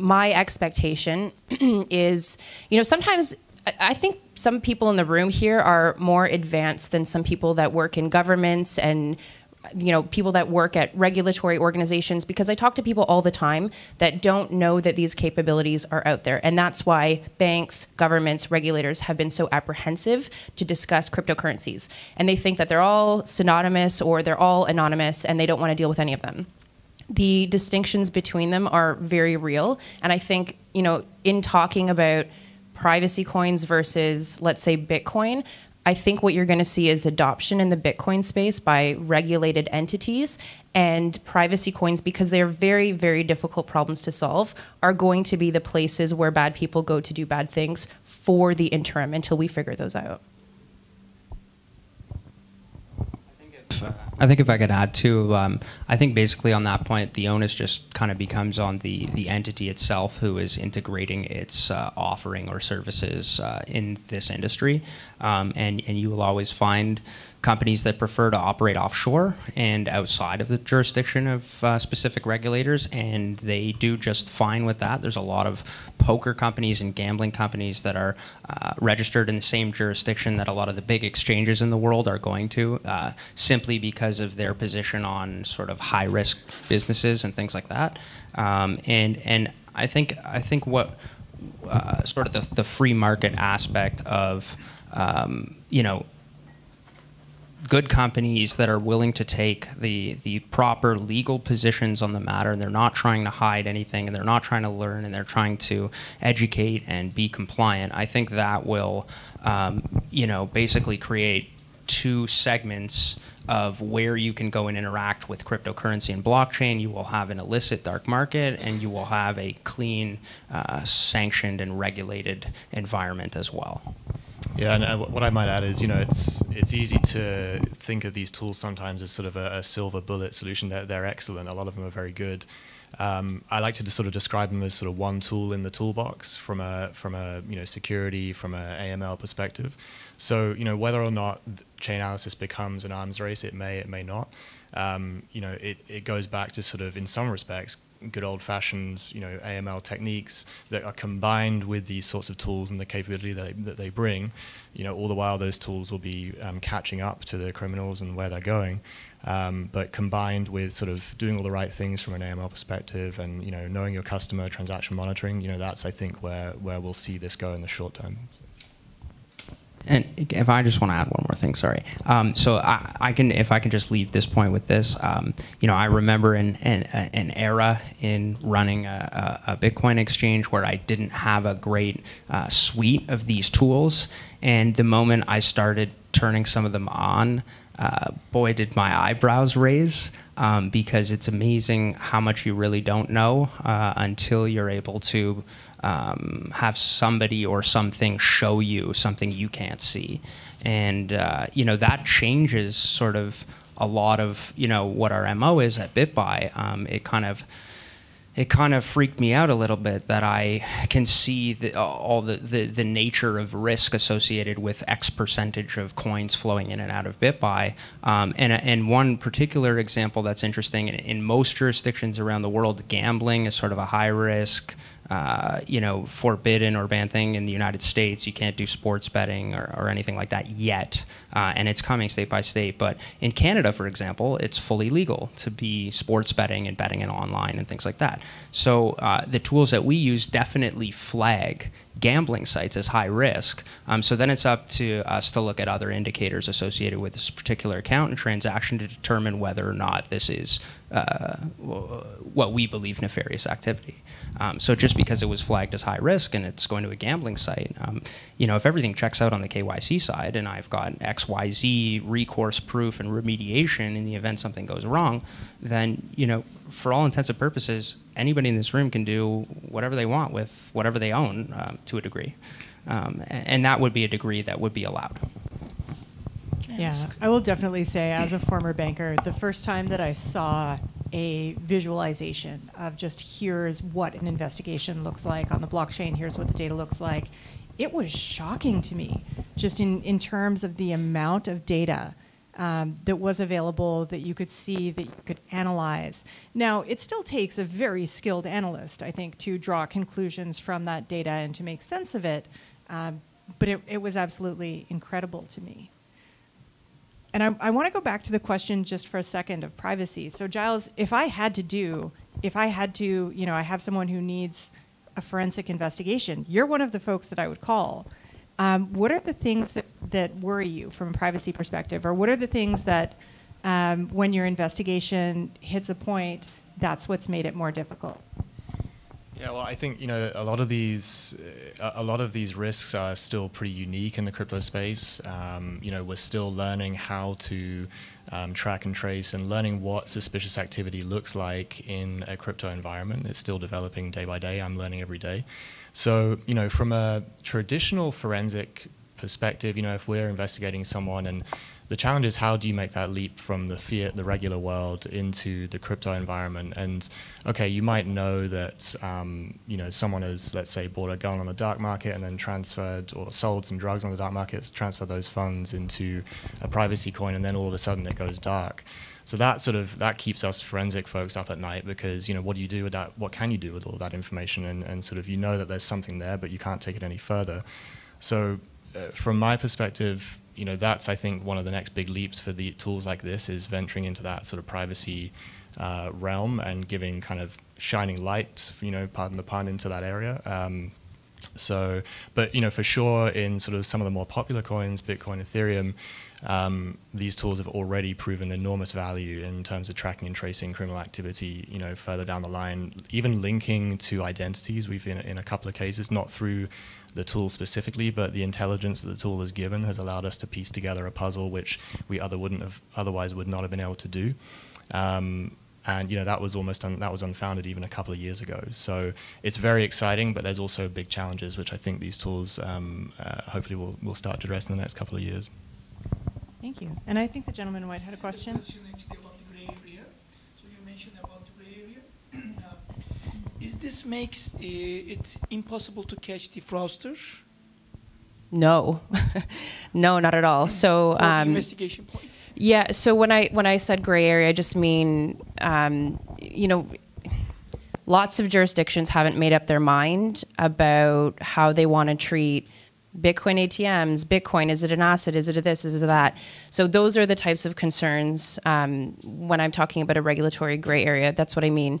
my expectation is, you know, sometimes I- think some people in the room here are more advanced than some people that work in governments and you know people that work at regulatory organizations because I talk to people all the time that don't know that these capabilities are out there. And that's why banks, governments, regulators have been so apprehensive to discuss cryptocurrencies. And they think that they're all synonymous or they're all anonymous and they don't want to deal with any of them the distinctions between them are very real. And I think, you know, in talking about privacy coins versus, let's say, Bitcoin, I think what you're going to see is adoption in the Bitcoin space by regulated entities and privacy coins, because they're very, very difficult problems to solve, are going to be the places where bad people go to do bad things for the interim until we figure those out. I think if I could add to, um, I think basically on that point, the onus just kind of becomes on the the entity itself who is integrating its uh, offering or services uh, in this industry, um, and and you will always find companies that prefer to operate offshore and outside of the jurisdiction of uh, specific regulators, and they do just fine with that. There's a lot of poker companies and gambling companies that are uh, registered in the same jurisdiction that a lot of the big exchanges in the world are going to, uh, simply because of their position on sort of high risk businesses and things like that. Um, and and I think I think what uh, sort of the, the free market aspect of um, you know good companies that are willing to take the the proper legal positions on the matter and they're not trying to hide anything and they're not trying to learn and they're trying to educate and be compliant i think that will um, you know basically create two segments of where you can go and interact with cryptocurrency and blockchain. You will have an illicit dark market, and you will have a clean, uh, sanctioned, and regulated environment as well. Yeah, and uh, what I might add is, you know, it's it's easy to think of these tools sometimes as sort of a, a silver bullet solution. They're, they're excellent. A lot of them are very good. Um, I like to sort of describe them as sort of one tool in the toolbox from a from a you know security from a AML perspective. So you know whether or not chain analysis becomes an arms race, it may it may not. Um, you know it, it goes back to sort of in some respects good old fashioned you know AML techniques that are combined with these sorts of tools and the capability that they, that they bring. You know all the while those tools will be um, catching up to the criminals and where they're going. Um, but combined with sort of doing all the right things from an AML perspective and you know knowing your customer transaction monitoring, you know that's I think where where we'll see this go in the short term. And if I just want to add one more thing, sorry. Um, so I, I, can, if I can just leave this point with this, um, you know, I remember an, an, an era in running a, a, Bitcoin exchange where I didn't have a great uh, suite of these tools, and the moment I started turning some of them on, uh, boy, did my eyebrows raise. Um, because it's amazing how much you really don't know uh, until you're able to um, have somebody or something show you something you can't see. And, uh, you know, that changes sort of a lot of, you know, what our MO is at BitBuy. Um, it kind of, it kind of freaked me out a little bit that I can see the, all the, the, the, nature of risk associated with X percentage of coins flowing in and out of BitBuy. Um, and, and one particular example that's interesting in, in, most jurisdictions around the world, gambling is sort of a high risk. Uh, you know, forbidden or banned thing in the United States. You can't do sports betting or, or anything like that yet, uh, and it's coming state by state. But in Canada, for example, it's fully legal to be sports betting and betting and online and things like that. So uh, the tools that we use definitely flag gambling sites as high risk. Um, so then it's up to us to look at other indicators associated with this particular account and transaction to determine whether or not this is uh, what we believe nefarious activity. Um, so just because it was flagged as high risk and it's going to a gambling site, um, you know, if everything checks out on the KYC side and I've got X, Y, Z recourse proof and remediation in the event something goes wrong, then you know, for all intents and purposes, anybody in this room can do whatever they want with whatever they own um, to a degree, um, and that would be a degree that would be allowed. Yeah, I will definitely say, as a former banker, the first time that I saw a visualization of just here's what an investigation looks like on the blockchain, here's what the data looks like, it was shocking to me, just in, in terms of the amount of data um, that was available that you could see, that you could analyze. Now, it still takes a very skilled analyst, I think, to draw conclusions from that data and to make sense of it. Um, but it, it was absolutely incredible to me. And I, I want to go back to the question just for a second of privacy. So, Giles, if I had to do, if I had to, you know, I have someone who needs a forensic investigation, you're one of the folks that I would call. Um, what are the things that, that worry you from a privacy perspective? Or what are the things that, um, when your investigation hits a point, that's what's made it more difficult? Yeah, well, I think you know a lot of these, uh, a lot of these risks are still pretty unique in the crypto space. Um, you know, we're still learning how to um, track and trace and learning what suspicious activity looks like in a crypto environment. It's still developing day by day. I'm learning every day. So, you know, from a traditional forensic perspective, you know, if we're investigating someone and the challenge is how do you make that leap from the fiat, the regular world, into the crypto environment? And okay, you might know that um, you know someone has, let's say, bought a gun on the dark market and then transferred or sold some drugs on the dark market, transferred those funds into a privacy coin, and then all of a sudden it goes dark. So that sort of that keeps us forensic folks up at night because you know what do you do with that? What can you do with all that information? And, and sort of you know that there's something there, but you can't take it any further. So uh, from my perspective, you know that's I think one of the next big leaps for the tools like this is venturing into that sort of privacy uh, realm and giving kind of shining light, you know, pardon the pun, into that area. Um, so, but you know, for sure, in sort of some of the more popular coins, Bitcoin, Ethereum, um, these tools have already proven enormous value in terms of tracking and tracing criminal activity. You know, further down the line, even linking to identities. We've in, in a couple of cases, not through the tool specifically, but the intelligence that the tool has given has allowed us to piece together a puzzle which we other wouldn't have otherwise would not have been able to do. Um, and you know that was almost un, that was unfounded even a couple of years ago. So it's very exciting, but there's also big challenges which I think these tools um, uh, hopefully will will start to address in the next couple of years. Thank you. And I think the gentleman in white had a question. Question actually about the gray area. So you mentioned about the gray area. uh, is this makes uh, it impossible to catch the fraudster? No, no, not at all. So, for the um, investigation point. yeah. So when I when I said gray area, I just mean, um, you know, lots of jurisdictions haven't made up their mind about how they want to treat Bitcoin ATMs. Bitcoin is it an asset? Is it a this? Is it a that? So those are the types of concerns um, when I'm talking about a regulatory gray area. That's what I mean.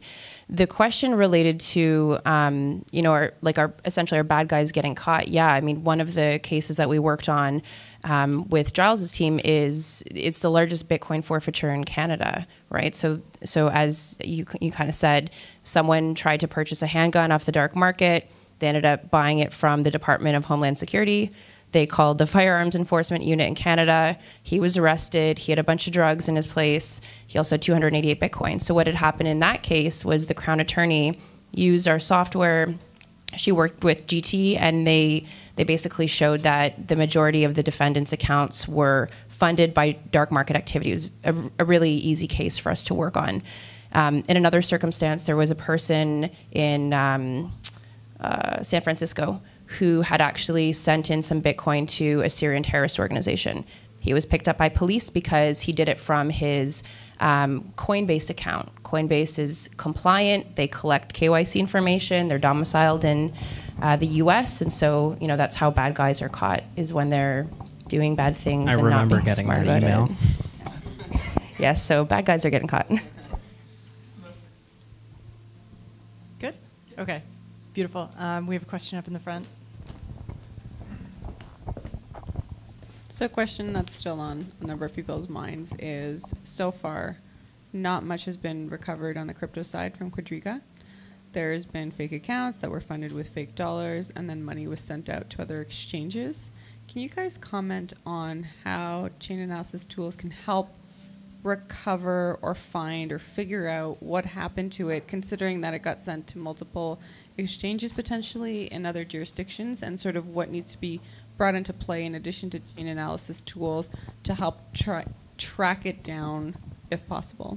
The question related to, um, you know, our, like our essentially our bad guys getting caught. Yeah, I mean, one of the cases that we worked on um, with Giles's team is it's the largest Bitcoin forfeiture in Canada, right? So, so as you you kind of said, someone tried to purchase a handgun off the dark market. They ended up buying it from the Department of Homeland Security. They called the firearms enforcement unit in Canada. He was arrested. He had a bunch of drugs in his place. He also had 288 Bitcoin. So, what had happened in that case was the Crown Attorney used our software. She worked with GT, and they they basically showed that the majority of the defendants' accounts were funded by dark market activity. It was a, a really easy case for us to work on. Um, in another circumstance, there was a person in um, uh, San Francisco who had actually sent in some Bitcoin to a Syrian terrorist organization. He was picked up by police because he did it from his um, Coinbase account. Coinbase is compliant. They collect KYC information. They're domiciled in uh, the U.S. and so you know that's how bad guys are caught is when they're doing bad things. I and not being getting smart that about email. It. yes, so bad guys are getting caught. Good? Okay. Beautiful. Um, we have a question up in the front. So a question that's still on a number of people's minds is, so far, not much has been recovered on the crypto side from Quadriga. There's been fake accounts that were funded with fake dollars, and then money was sent out to other exchanges. Can you guys comment on how chain analysis tools can help recover or find or figure out what happened to it, considering that it got sent to multiple exchanges potentially in other jurisdictions, and sort of what needs to be brought into play in addition to chain analysis tools to help tra- track it down if possible?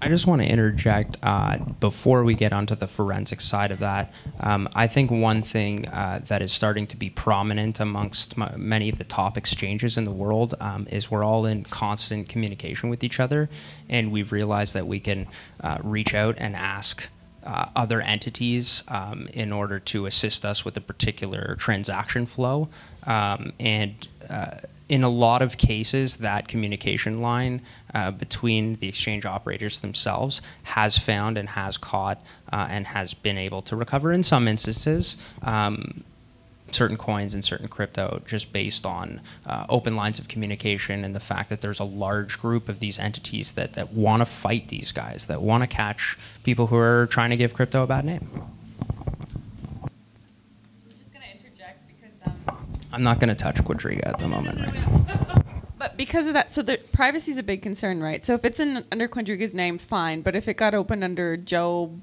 I just want to interject uh, before we get onto the forensic side of that. Um, I think one thing uh, that is starting to be prominent amongst many of the top exchanges in the world um, is we're all in constant communication with each other, and we've realized that we can uh, reach out and ask. Uh, other entities um, in order to assist us with a particular transaction flow. Um, and uh, in a lot of cases, that communication line uh, between the exchange operators themselves has found and has caught uh, and has been able to recover in some instances. Um, certain coins and certain crypto just based on uh, open lines of communication and the fact that there's a large group of these entities that, that want to fight these guys, that want to catch people who are trying to give crypto a bad name. I'm not going to touch Quadriga at the moment right now. But because of that, so the privacy is a big concern, right? So if it's in under Quadriga's name, fine. But if it got opened under Joe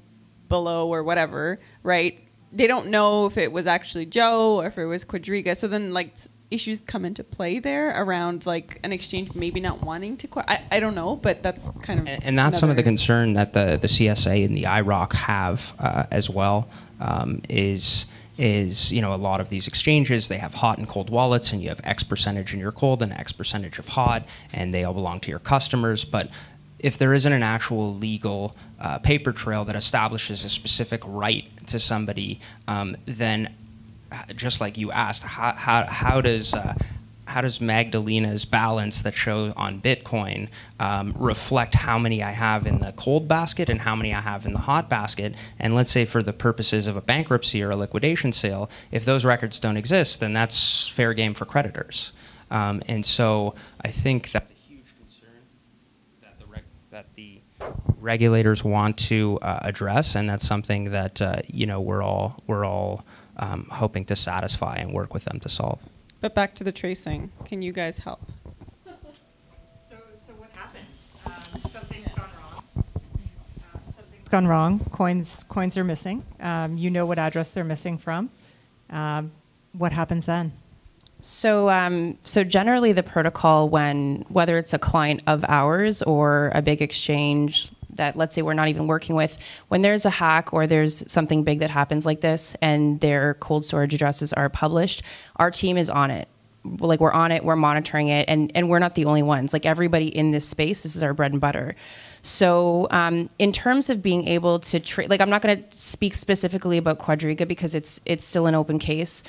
Below or whatever, right? They don't know if it was actually Joe or if it was Quadriga. So then, like, issues come into play there around like an exchange maybe not wanting to. I I don't know, but that's kind of And, and that's some of the concern that the, the CSA and the IIROC have uh, as well um, is is you know a lot of these exchanges they have hot and cold wallets and you have X percentage in your cold and X percentage of hot and they all belong to your customers but if there isn't an actual legal uh, paper trail that establishes a specific right to somebody, um, then uh, just like you asked, how, how, how does uh, how does Magdalena's balance that shows on Bitcoin um, reflect how many I have in the cold basket and how many I have in the hot basket? And let's say for the purposes of a bankruptcy or a liquidation sale, if those records don't exist, then that's fair game for creditors. Um, and so I think that's a huge concern that the, reg- that the regulators want to uh, address, and that's something that uh, you know we're all we're all um, hoping to satisfy and work with them to solve. But back to the tracing. Can you guys help? So, so what happens? Um, something's gone wrong. Uh, something's gone wrong. Coins, coins are missing. Um, you know what address they're missing from. Um, what happens then? So, um, so generally, the protocol, when whether it's a client of ours or a big exchange that let's say we're not even working with, when there's a hack or there's something big that happens like this, and their cold storage addresses are published, our team is on it. Like we're on it, we're monitoring it, and and we're not the only ones. Like everybody in this space, this is our bread and butter. So, um, in terms of being able to trade, like I'm not going to speak specifically about Quadriga because it's it's still an open case.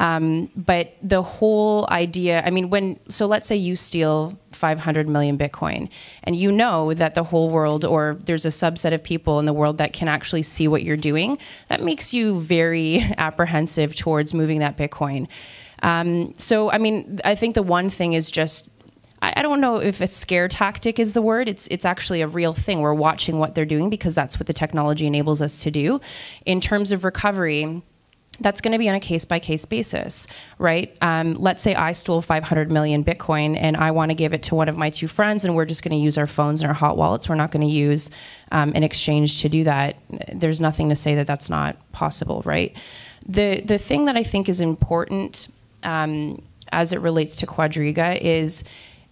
Um, but the whole idea, I mean, when, so let's say you steal 500 million Bitcoin and you know that the whole world or there's a subset of people in the world that can actually see what you're doing, that makes you very apprehensive towards moving that Bitcoin. Um, so, I mean, I think the one thing is just I don't know if a scare tactic is the word. It's it's actually a real thing. We're watching what they're doing because that's what the technology enables us to do. In terms of recovery, that's going to be on a case by case basis, right? Um, let's say I stole 500 million Bitcoin and I want to give it to one of my two friends, and we're just going to use our phones and our hot wallets. We're not going to use um, an exchange to do that. There's nothing to say that that's not possible, right? The the thing that I think is important um, as it relates to Quadriga is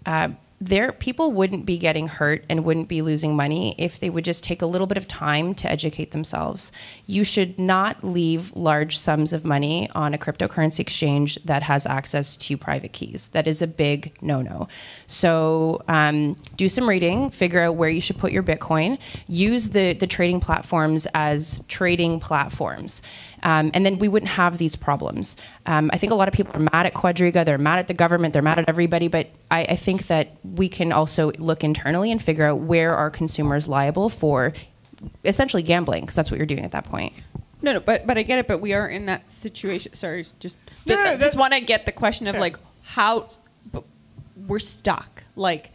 uh, there people wouldn't be getting hurt and wouldn't be losing money if they would just take a little bit of time to educate themselves. You should not leave large sums of money on a cryptocurrency exchange that has access to private keys. That is a big no-no. So um, do some reading, figure out where you should put your Bitcoin. Use the the trading platforms as trading platforms. Um, and then we wouldn't have these problems. Um, I think a lot of people are mad at Quadriga, they're mad at the government, they're mad at everybody, but I, I think that we can also look internally and figure out where are consumers liable for essentially gambling, because that's what you're doing at that point. No, no, but but I get it. But we are in that situation. Sorry, just No, but no, just want to get the question of Yeah. like how but we're stuck. Like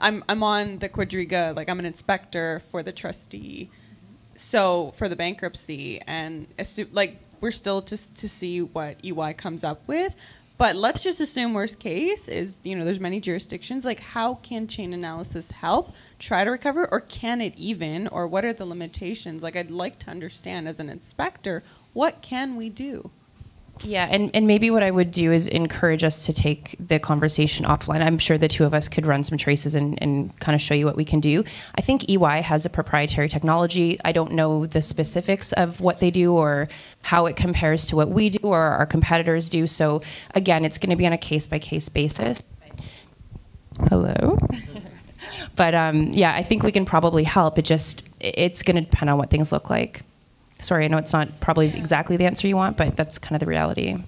I'm I'm on the Quadriga, like I'm an inspector for the trustee, so for the bankruptcy, and like we're still to to see what EY comes up with. But let's just assume worst case is you know there's many jurisdictions. Like how can chain analysis help try to recover, or can it even, or what are the limitations? Like I'd like to understand as an inspector what can we do. Yeah, and, and maybe what I would do is encourage us to take the conversation offline. I'm sure the two of us could run some traces and, and kind of show you what we can do. I think EY has a proprietary technology. I don't know the specifics of what they do or how it compares to what we do or our competitors do. So, again, it's going to be on a case by case basis. Hello? but um, yeah, I think we can probably help. It just, it's going to depend on what things look like. Sorry, I know it's not probably exactly the answer you want, but that's kind of the reality.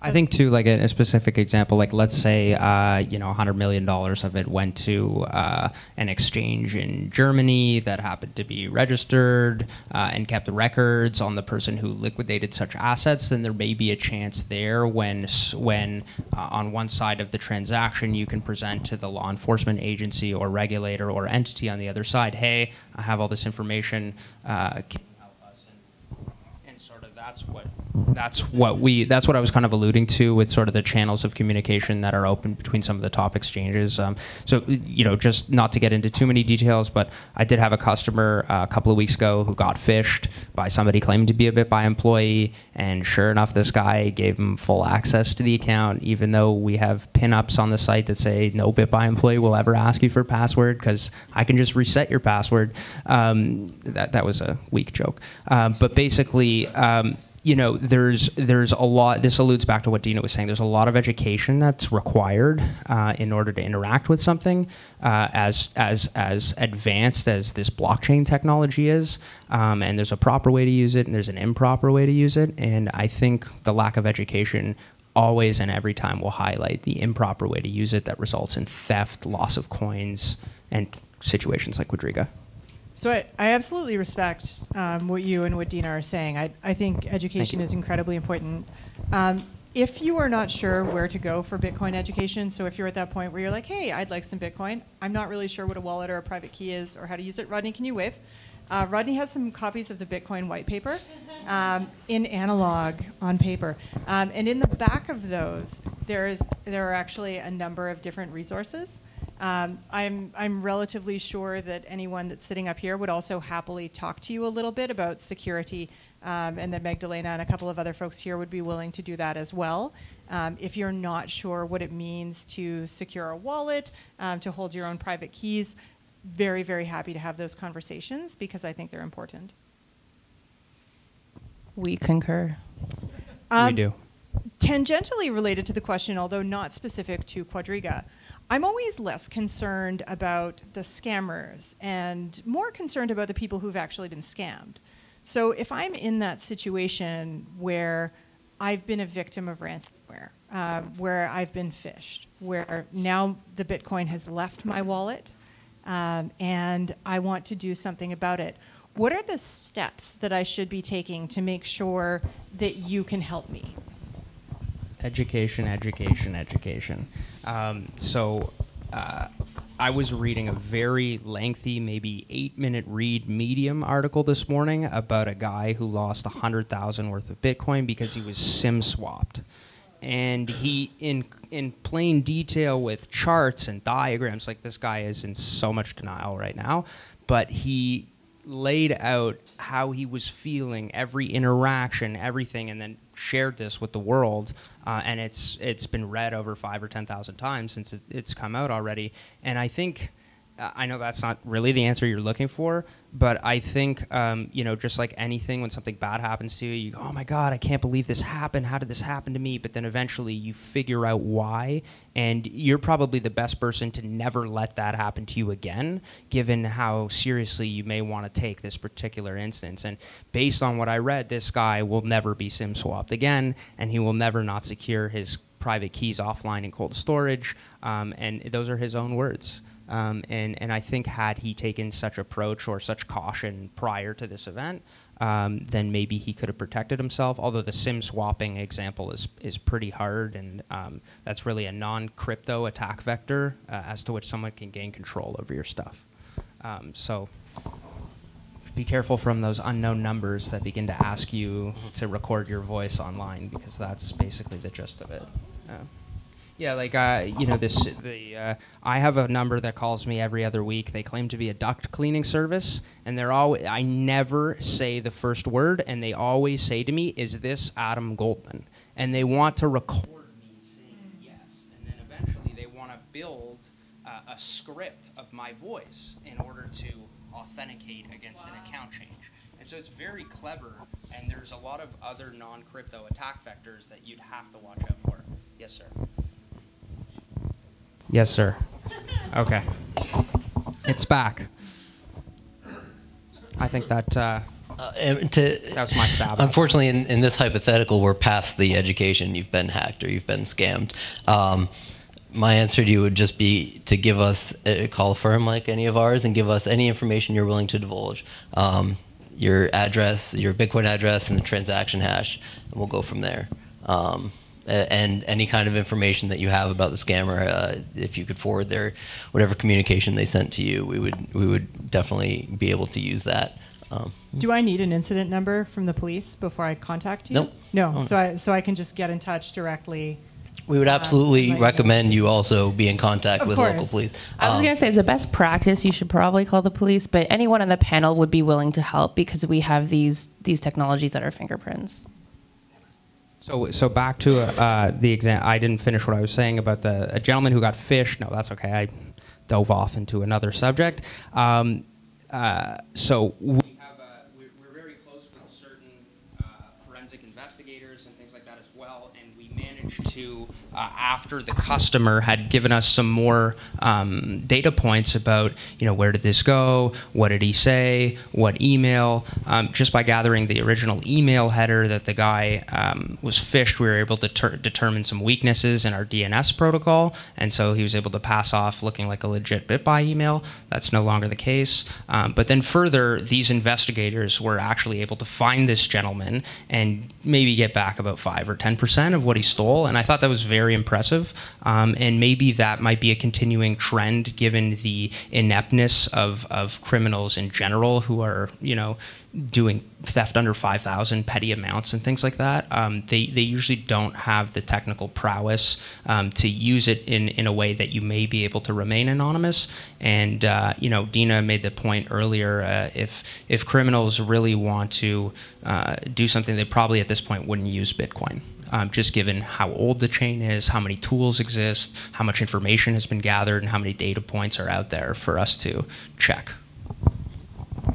I think too, like a, a specific example, like let's say, uh, you know, hundred million dollars of it went to uh, an exchange in Germany that happened to be registered uh, and kept records on the person who liquidated such assets. Then there may be a chance there when, when uh, on one side of the transaction you can present to the law enforcement agency or regulator or entity on the other side, hey, I have all this information. Uh, can you help us? And, and sort of that's what that's what we that's what I was kind of alluding to with sort of the channels of communication that are open between some of the top exchanges. Um, so you know, just not to get into too many details, but I did have a customer uh, a couple of weeks ago who got phished by somebody claiming to be a BitBuy employee, and sure enough, this guy gave him full access to the account, even though we have pinups on the site that say no BitBuy employee will ever ask you for a password because I can just reset your password. Um, that that was a weak joke, um, but basically. You know, there's there's a lot. This alludes back to what Dina was saying. There's a lot of education that's required uh, in order to interact with something uh, as as as advanced as this blockchain technology is. Um, and there's a proper way to use it, and there's an improper way to use it. And I think the lack of education always and every time will highlight the improper way to use it that results in theft, loss of coins, and situations like Quadriga. So I, I absolutely respect um, what you and what Dina are saying. I, I think education is incredibly important. Um, if you are not sure where to go for Bitcoin education, so if you're at that point where you're like, hey, I'd like some Bitcoin, I'm not really sure what a wallet or a private key is or how to use it, Rodney, can you wave? Uh, Rodney has some copies of the Bitcoin white paper um, in analog on paper. Um, and in the back of those, there, is, there are actually a number of different resources. Um, I'm, I'm relatively sure that anyone that's sitting up here would also happily talk to you a little bit about security, um, and that Magdalena and a couple of other folks here would be willing to do that as well. Um, if you're not sure what it means to secure a wallet, um, to hold your own private keys, very, very happy to have those conversations because I think they're important. We concur. we Um, do. tangentially related to the question, although not specific to Quadriga, I'm always less concerned about the scammers and more concerned about the people who've actually been scammed. So if I'm in that situation where I've been a victim of ransomware, uh, where I've been phished, where now the Bitcoin has left my wallet, um, and I want to do something about it. What are the steps that I should be taking to make sure that you can help me? Education, education, education. Um, so, uh, I was reading a very lengthy, maybe eight minute read Medium article this morning about a guy who lost a hundred thousand worth of Bitcoin because he was SIM swapped, and he in in plain detail with charts and diagrams. Like this guy is in so much denial right now, but he laid out how he was feeling, every interaction, everything, and then shared this with the world. Uh, and it's it's been read over five or ten thousand times since it, it's come out already. And I think I know that's not really the answer you're looking for, but I think um, you know just like anything, when something bad happens to you, you go, "Oh my God, I can't believe this happened. How did this happen to me?" But then eventually you figure out why, and you're probably the best person to never let that happen to you again, given how seriously you may want to take this particular instance. And based on what I read, this guy will never be SIM swapped again, and he will never not secure his private keys offline in cold storage. Um, and those are his own words. Um, and, and I think had he taken such approach or such caution prior to this event, um, then maybe he could have protected himself. Although the SIM swapping example is is pretty hard, and um, that's really a non-crypto attack vector uh, as to which someone can gain control over your stuff. Um, so be careful from those unknown numbers that begin to ask you to record your voice online because that's basically the gist of it. Yeah. Yeah, like uh, you know, this the uh, I have a number that calls me every other week. They claim to be a duct cleaning service, and they're all. I never say the first word, and they always say to me, "Is this Adam Goldman?" And they want to record me saying yes, and then eventually they want to build uh, a script of my voice in order to authenticate against an account change. And so it's very clever, and there's a lot of other non-crypto attack vectors that you'd have to watch out for. Yes, sir. Yes, sir. Okay. It's back. I think that uh, Uh, and to, That's my stab. Unfortunately, in, in this hypothetical, we're past the education. You've been hacked or you've been scammed. Um, my answer to you would just be to give us a call a firm like any of ours and give us any information you're willing to divulge. Um, your address, your Bitcoin address, and the transaction hash, and we'll go from there. Um, a- and any kind of information that you have about the scammer, uh, if you could forward their whatever communication they sent to you, we would we would definitely be able to use that. Um, Do I need an incident number from the police before I contact you? Nope. No, Oh. so I, so I can just get in touch directly. We would Uh, absolutely like- recommend you also be in contact Of with local course. police. I was Um, going to say, as a best practice, you should probably call the police, but anyone on the panel would be willing to help because we have these these technologies at our fingerprints. So, so back to uh, the exam. I didn't finish what I was saying about the a gentleman who got phished. No, that's okay. I dove off into another subject. Um, uh, so we have a, we're, we're very close with certain uh, forensic investigators and things like that as well, and we managed to. Uh, after the customer had given us some more um, data points about, you know, where did this go? What did he say? What email? Um, just by gathering the original email header that the guy um, was phished, we were able to ter- determine some weaknesses in our DNS protocol, and so he was able to pass off looking like a legit BitBuy email. That's no longer the case. Um, but then further, these investigators were actually able to find this gentleman and maybe get back about five or ten percent of what he stole, and I thought that was very impressive. Um, and maybe that might be a continuing trend given the ineptness of, of criminals in general who are, you know, doing theft under 5,000 petty amounts and things like that. Um, they, they usually don't have the technical prowess um, to use it in, in a way that you may be able to remain anonymous. And, uh, you know, Dina made the point earlier uh, if, if criminals really want to uh, do something, they probably at this point wouldn't use Bitcoin um, just given how old the chain is, how many tools exist, how much information has been gathered, and how many data points are out there for us to check.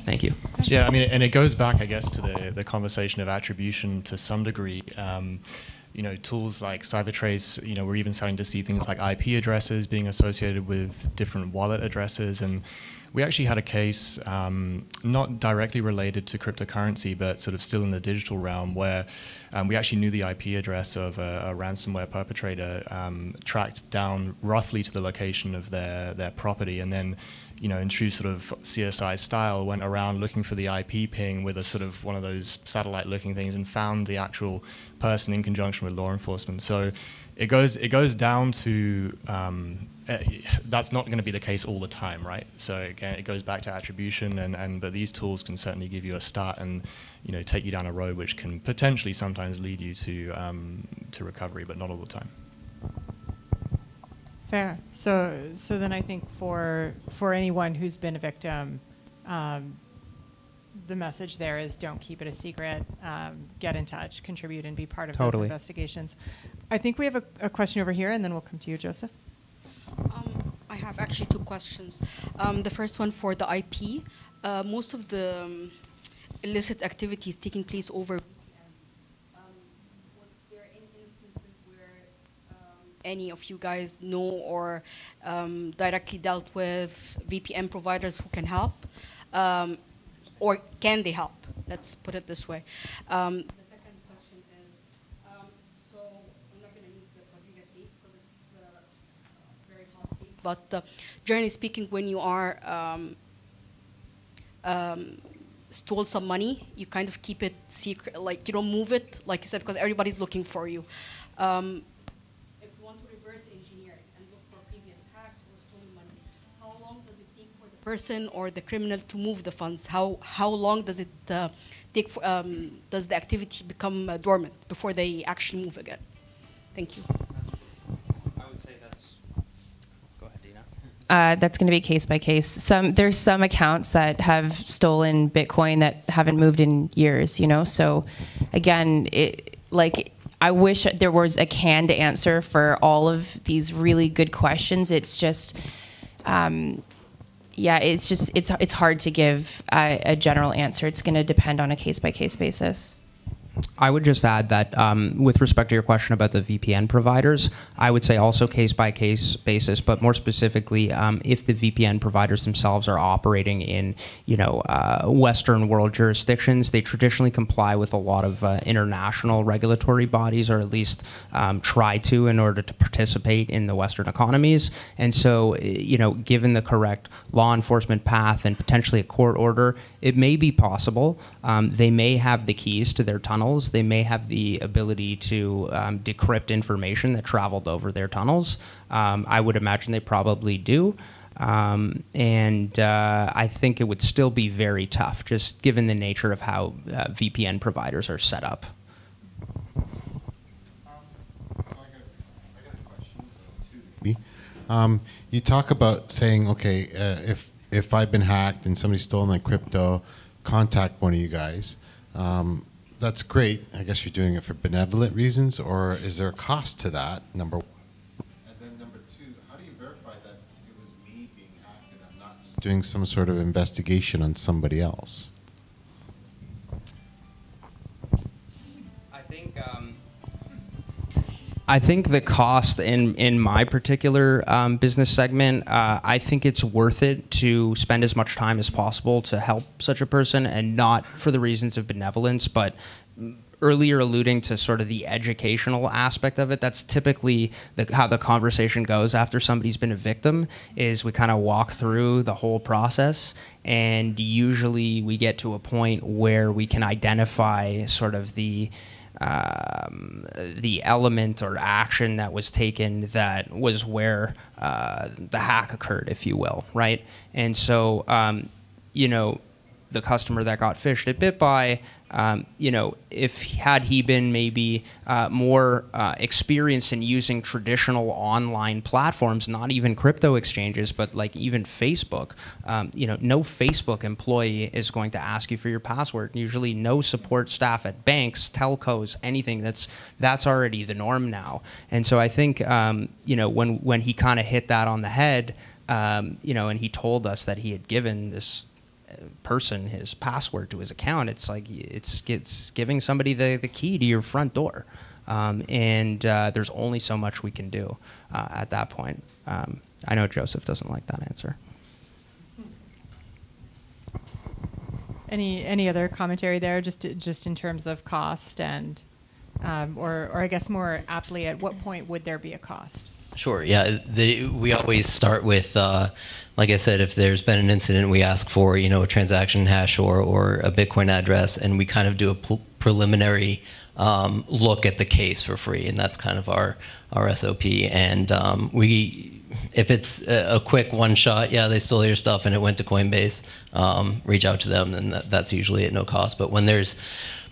Thank you. Yeah, I mean, and it goes back, I guess, to the, the conversation of attribution to some degree. Um, you know, tools like CipherTrace, you know, we're even starting to see things like IP addresses being associated with different wallet addresses. And we actually had a case, um, not directly related to cryptocurrency, but sort of still in the digital realm, where um, we actually knew the IP address of a, a ransomware perpetrator, um, tracked down roughly to the location of their, their property, and then you know, in true sort of CSI style, went around looking for the IP ping with a sort of one of those satellite-looking things and found the actual person in conjunction with law enforcement. So it goes it goes down to um, that's not going to be the case all the time, right? So again, it goes back to attribution, and, and but these tools can certainly give you a start and you know take you down a road which can potentially sometimes lead you to um, to recovery, but not all the time. Fair. So, so then I think for for anyone who's been a victim, um, the message there is don't keep it a secret. Um, get in touch, contribute, and be part of Totally. those investigations. I think we have a, a question over here, and then we'll come to you, Joseph. Um, I have actually two questions. Um, the first one for the IP. Uh, most of the um, illicit activities taking place over. Um, was there any instances where um, any of you guys know or um, directly dealt with VPN providers who can help? Um, or can they help? Let's put it this way. Um, the second question is, um, so I'm not going to use the Quadriga case because it's uh, a very hot case, but generally speaking, when you are um, um, stole some money, you kind of keep it secret, like you don't move it, like you said, because everybody's looking for you. Um, if you want to reverse engineer and look for previous hacks or stolen money, how long does it take for the person or the criminal to move the funds? How how long does it uh, take? For, um, does the activity become uh, dormant before they actually move again? Thank you. I would say that's. Go ahead, Dina. Uh, that's going to be case by case. Some there's some accounts that have stolen Bitcoin that haven't moved in years. You know, so again, it like I wish there was a canned answer for all of these really good questions. It's just, um, yeah, it's just it's it's hard to give a, a general answer. It's going to depend on a case by case basis. I would just add that um, with respect to your question about the VPN providers, I would say also case by case basis, but more specifically, um, if the VPN providers themselves are operating in, you know, uh, Western world jurisdictions, they traditionally comply with a lot of uh, international regulatory bodies, or at least um, try to, in order to participate in the Western economies. And so, you know, given the correct law enforcement path and potentially a court order, it may be possible. Um, they may have the keys to their tunnels. They may have the ability to um, decrypt information that traveled over their tunnels. Um, I would imagine they probably do. Um, and uh, I think it would still be very tough, just given the nature of how uh, VPN providers are set up. Um, you talk about saying, okay, uh, if if I've been hacked and somebody's stolen my crypto, contact one of you guys. Um, that's great. I guess you're doing it for benevolent reasons, or is there a cost to that? Number one. And then number two, how do you verify that it was me being hacked and I'm not just doing some sort of investigation on somebody else? I think. Um, I think the cost in in my particular um, business segment, uh, I think it's worth it to spend as much time as possible to help such a person, and not for the reasons of benevolence, but earlier alluding to sort of the educational aspect of it that's typically the, how the conversation goes after somebody's been a victim is we kind of walk through the whole process and usually we get to a point where we can identify sort of the um, the element or action that was taken that was where uh, the hack occurred, if you will, right? And so, um, you know, the customer that got phished at BitBuy, um, you know, if had he been maybe uh, more uh, experienced in using traditional online platforms, not even crypto exchanges, but like even Facebook, um, you know, no Facebook employee is going to ask you for your password. Usually, no support staff at banks, telcos, anything. That's that's already the norm now. And so I think um, you know when when he kind of hit that on the head. Um, you know, and he told us that he had given this person his password to his account. It's like it's it's giving somebody the, the key to your front door, um, and uh, there's only so much we can do uh, at that point. Um, I know Joseph doesn't like that answer. Any any other commentary there, just just in terms of cost and, um, or or I guess more aptly, at what point would there be a cost? Sure. Yeah. The, we always start with, uh, like I said, if there's been an incident, we ask for you know a transaction hash or or a Bitcoin address, and we kind of do a preliminary um, look at the case for free, and that's kind of our our SOP. And um, we. If it's a, a quick one shot, yeah, they stole your stuff and it went to Coinbase. Um, reach out to them, and that, that's usually at no cost. But when there's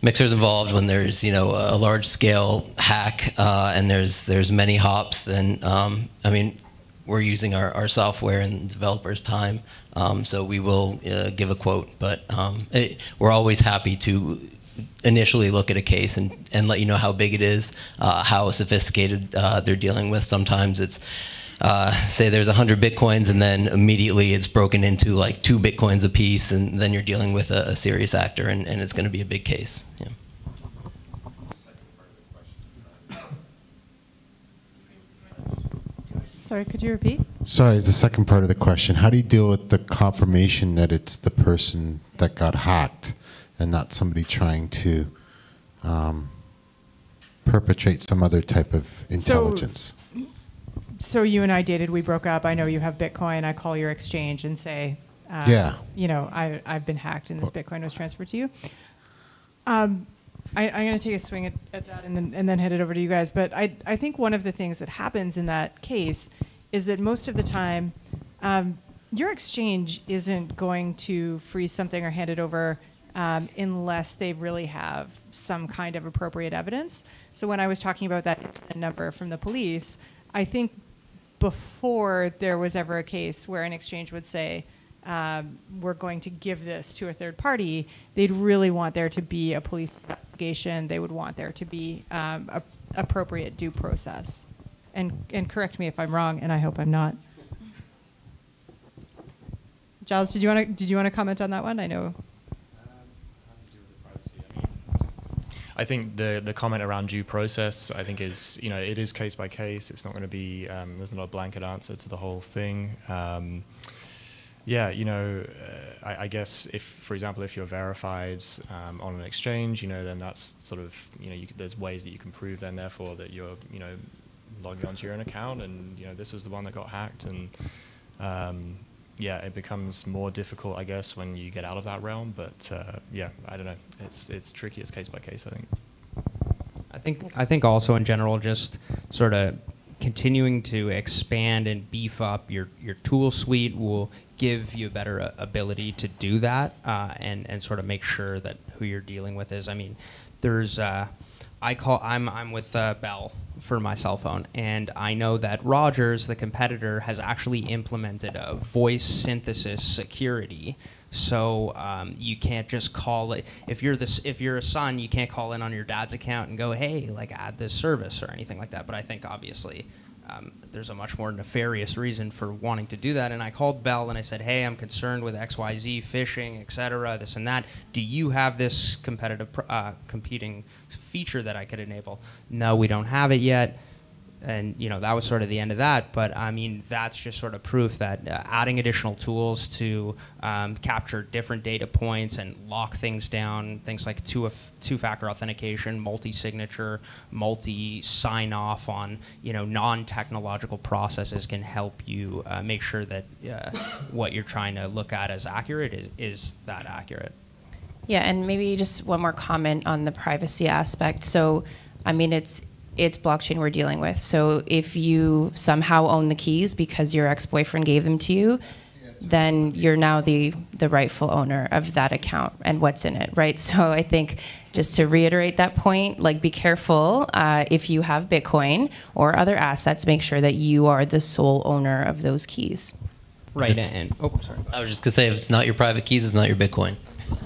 mixers involved when there's you know a large scale hack uh, and there's there's many hops then um, I mean we're using our, our software and developers time um, so we will uh, give a quote but um, it, we're always happy to initially look at a case and, and let you know how big it is uh, how sophisticated uh, they're dealing with. Sometimes it's uh, say there's 100 bitcoins and then immediately it's broken into like two bitcoins a piece and then you're dealing with a, a serious actor and, and it's going to be a big case yeah. Sorry, could you repeat? Sorry, it's the second part of the question. How do you deal with the confirmation that it's the person that got hacked and not somebody trying to um, perpetrate some other type of intelligence? So, so you and I dated, we broke up. I know you have Bitcoin. I call your exchange and say, uh, Yeah. you know, I, I've been hacked and this Bitcoin was transferred to you. Um, I, I'm going to take a swing at, at that and then, and then head it over to you guys. But I, I think one of the things that happens in that case is that most of the time, um, your exchange isn't going to freeze something or hand it over um, unless they really have some kind of appropriate evidence. So when I was talking about that number from the police, I think before there was ever a case where an exchange would say, um, we're going to give this to a third party, they'd really want there to be a police investigation. They would want there to be um, a, appropriate due process. And, and correct me if I'm wrong, and I hope I'm not. Giles, did you want to did you want to comment on that one? I know. I think the the comment around due process, I think is you know it is case by case. It's not going to be um, there's not a blanket answer to the whole thing. Um, yeah, you know, uh, I, I, guess if, for example, if you're verified um, on an exchange, you know, then that's sort of you know you, there's ways that you can prove then therefore that you're you know logging onto your own account and you know this is the one that got hacked and um, yeah, it becomes more difficult, I guess, when you get out of that realm. But uh, yeah, I don't know. It's it's tricky. It's case by case. I think. I think I think also in general, just sort of continuing to expand and beef up your your tool suite will give you a better uh, ability to do that uh, and and sort of make sure that who you're dealing with is. I mean, there's. Uh, I call I'm I'm with uh, Bell for my cell phone, and I know that Rogers, the competitor, has actually implemented a voice synthesis security. So um, you can't just call it if you're this if you're a son, you can't call in on your dad's account and go, hey, like add this service or anything like that. But I think obviously um, there's a much more nefarious reason for wanting to do that. And I called Bell and I said, "Hey, I'm concerned with X, Y, Z, phishing, et cetera, this and that. Do you have this competitive, uh, competing feature that I could enable?" No, we don't have it yet and you know that was sort of the end of that. But I mean, that's just sort of proof that uh, adding additional tools to um, capture different data points and lock things down, things like two two-factor authentication, multi-signature, multi-sign-off on you know non-technological processes can help you uh, make sure that uh, what you're trying to look at as accurate is is that accurate. Yeah, and maybe just one more comment on the privacy aspect. So, I mean, it's it's blockchain we're dealing with. So if you somehow own the keys because your ex-boyfriend gave them to you, then you're now the the rightful owner of that account and what's in it, right? So I think just to reiterate that point, like be careful uh, if you have Bitcoin or other assets, make sure that you are the sole owner of those keys. Right. And, and oh, sorry. I was just gonna say, if it's not your private keys, it's not your Bitcoin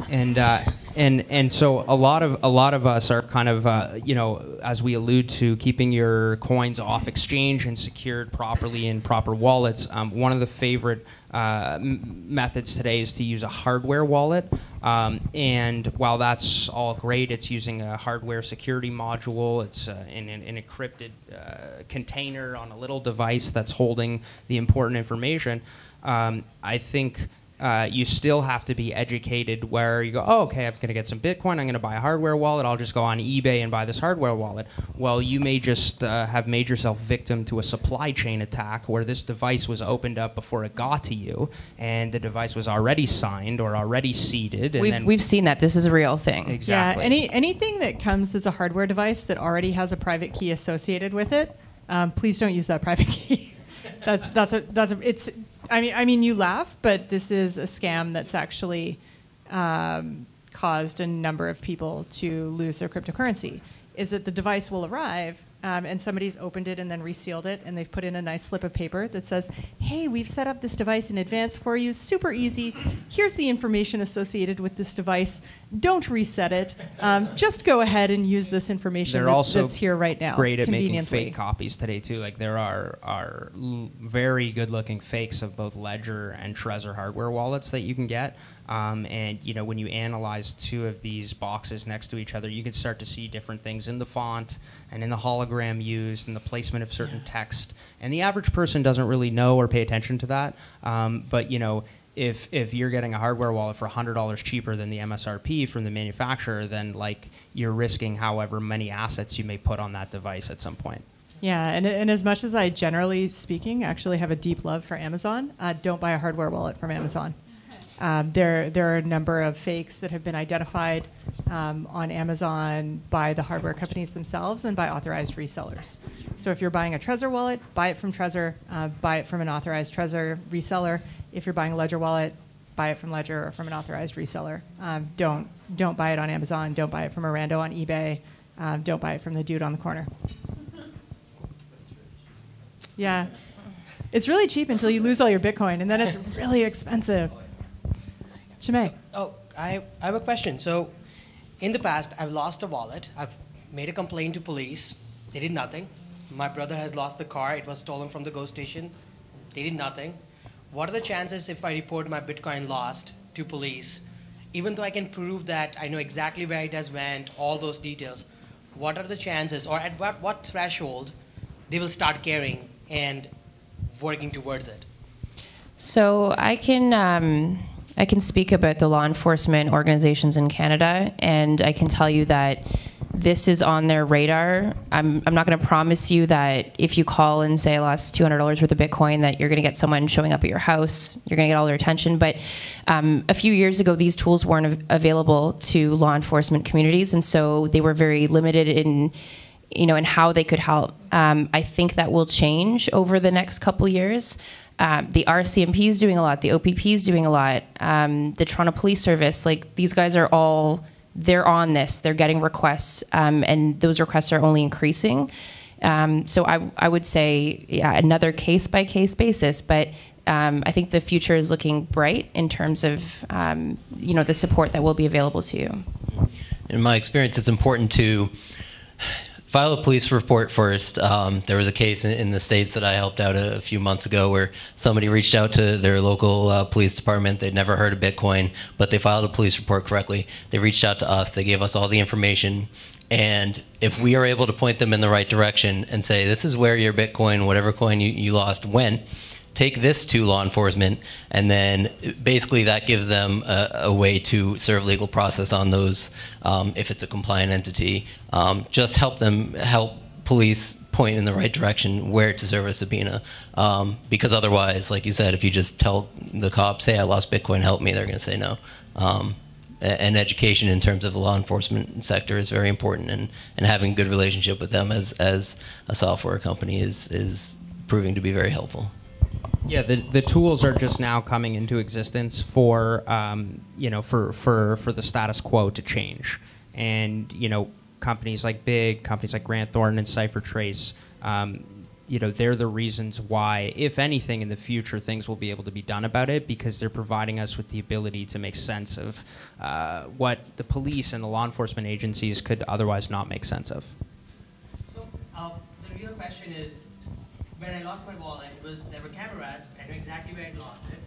and uh, and and so a lot of a lot of us are kind of uh, you know as we allude to keeping your coins off exchange and secured properly in proper wallets. Um, one of the favorite uh, methods today is to use a hardware wallet. Um, and while that's all great, it's using a hardware security module. It's uh, in, in, an encrypted uh, container on a little device that's holding the important information. Um, I think uh, you still have to be educated where you go, oh, okay, I'm going to get some Bitcoin. I'm going to buy a hardware wallet. I'll just go on eBay and buy this hardware wallet. Well, you may just uh, have made yourself victim to a supply chain attack where this device was opened up before it got to you, and the device was already signed or already seeded. we've, we've seen that. This is a real thing. Exactly. Yeah, any, anything that comes that's a hardware device that already has a private key associated with it, um, please don't use that private key. that's that's a that's a it's I mean, I mean, you laugh, but this is a scam that's actually um, caused a number of people to lose their cryptocurrency. Is that the device will arrive um, and somebody's opened it and then resealed it and they've put in a nice slip of paper that says, hey, we've set up this device in advance for you, super easy. Here's the information associated with this device. Don't reset it. Um, just go ahead and use this information They're that, also that's here right now. Great at making fake copies today too. Like there are are very good looking fakes of both Ledger and Trezor hardware wallets that you can get. Um, and you know, when you analyze two of these boxes next to each other, you can start to see different things in the font and in the hologram used and the placement of certain text. And the average person doesn't really know or pay attention to that. Um, but you know, if if you're getting a hardware wallet for $100 cheaper than the MSRP from the manufacturer, then like you're risking however many assets you may put on that device at some point. Yeah, and, and as much as I generally speaking actually have a deep love for Amazon, uh, don't buy a hardware wallet from Amazon. Um, there, there are a number of fakes that have been identified um, on Amazon by the hardware companies themselves and by authorized resellers. So if you're buying a Trezor wallet, buy it from Trezor, uh, buy it from an authorized Trezor reseller. If you're buying a Ledger wallet, buy it from Ledger or from an authorized reseller. Um, don't, don't buy it on Amazon. Don't buy it from Arando on eBay. Um, don't buy it from the dude on the corner. Yeah. It's really cheap until you lose all your Bitcoin, and then it's really expensive. Chinmay. Oh, I, I have a question. So, in the past, I've lost a wallet. I've made a complaint to police. They did nothing. My brother has lost the car. It was stolen from the ghost station. They did nothing. What are the chances if I report my Bitcoin lost to police, even though I can prove that I know exactly where it has went, all those details? What are the chances, or at what, what threshold they will start caring and working towards it? So I can um, I can speak about the law enforcement organizations in Canada, and I can tell you that this is on their radar. I'm, I'm not going to promise you that if you call and say I lost $200 worth of Bitcoin, that you're going to get someone showing up at your house. You're going to get all their attention. But um, a few years ago, these tools weren't av- available to law enforcement communities, and so they were very limited in you know, and how they could help. Um, I think that will change over the next couple years. Um, the RCMP is doing a lot. The OPP is doing a lot. Um, the Toronto Police Service, like these guys are all, they're on this. They're getting requests, um, and those requests are only increasing. Um, so I, I would say, yeah, another case by case basis, but. Um, I think the future is looking bright in terms of, um, you know, the support that will be available to you. In my experience, it's important to file a police report first. Um, there was a case in, in, the states that I helped out a, a, few months ago where somebody reached out to their local uh, police department. They'd never heard of Bitcoin, but they filed a police report correctly. They reached out to us. They gave us all the information. And if we are able to point them in the right direction and say, this is where your Bitcoin, whatever coin you, you lost, went, take this to law enforcement, and then basically that gives them a, a way to serve legal process on those um, if it's a compliant entity. Um, just help them help police point in the right direction where to serve a subpoena, um, because otherwise, like you said, if you just tell the cops, "Hey, I lost Bitcoin, help me," they're going to say no. Um, and education in terms of the law enforcement sector is very important, and, and having a good relationship with them as, as a software company is, is proving to be very helpful. Yeah, the, the tools are just now coming into existence for um, you know for, for for the status quo to change, and you know companies like BIG, companies like Grant Thornton and CipherTrace, um, you know they're the reasons why, if anything, in the future things will be able to be done about it because they're providing us with the ability to make sense of uh, what the police and the law enforcement agencies could otherwise not make sense of. So uh, the real question is when I lost my wallet, it was there were cameras. I knew exactly where I lost it.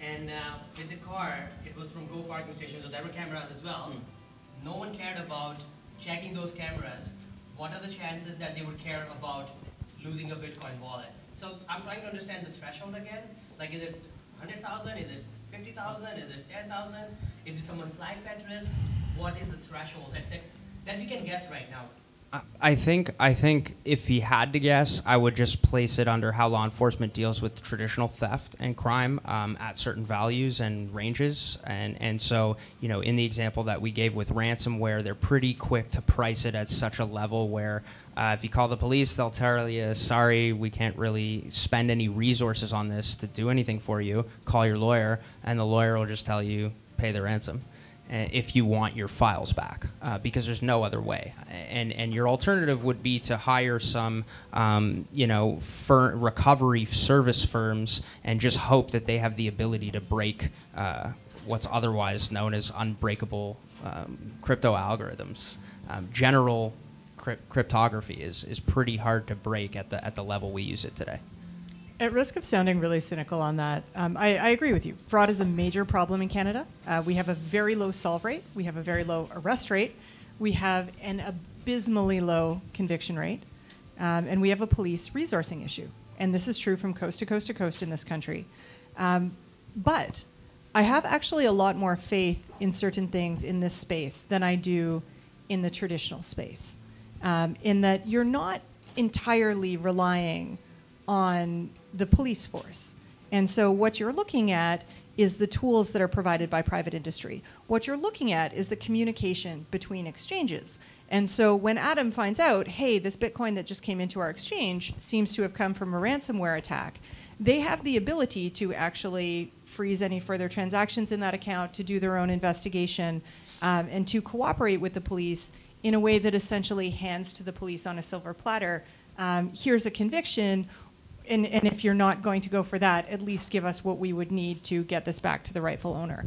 And uh, with the car, it was from Go parking station, so there were cameras as well. Mm. No one cared about checking those cameras. What are the chances that they would care about losing a Bitcoin wallet? So I'm trying to understand the threshold again. Like, is it 100,000? Is it 50,000? Is it 10,000? Is it someone's life at risk? What is the threshold that, that, that we can guess right now? I think I think if he had to guess, I would just place it under how law enforcement deals with traditional theft and crime um, at certain values and ranges, and and so you know in the example that we gave with ransomware, they're pretty quick to price it at such a level where uh, if you call the police, they'll tell you, sorry, we can't really spend any resources on this to do anything for you. Call your lawyer, and the lawyer will just tell you pay the ransom. Uh, if you want your files back, uh, because there's no other way. And and your alternative would be to hire some, um, you know, recovery service firms and just hope that they have the ability to break uh, what's otherwise known as unbreakable um, crypto algorithms. Um, general crypt- cryptography is is pretty hard to break at the at the level we use it today. At risk of sounding really cynical on that, um, I, I, agree with you. Fraud is a major problem in Canada. Uh, we have a very low solve rate. We have a very low arrest rate. We have an abysmally low conviction rate. Um, and we have a police resourcing issue. And this is true from coast to coast to coast in this country. Um, but I have actually a lot more faith in certain things in this space than I do in the traditional space. Um, in that you're not entirely relying on the police force. And so what you're looking at is the tools that are provided by private industry. What you're looking at is the communication between exchanges. And so when Adam finds out, hey, this Bitcoin that just came into our exchange seems to have come from a ransomware attack, they have the ability to actually freeze any further transactions in that account, to do their own investigation, um, and to cooperate with the police in a way that essentially hands to the police on a silver platter um, here's a conviction, and, and if you're not going to go for that, at least give us what we would need to get this back to the rightful owner.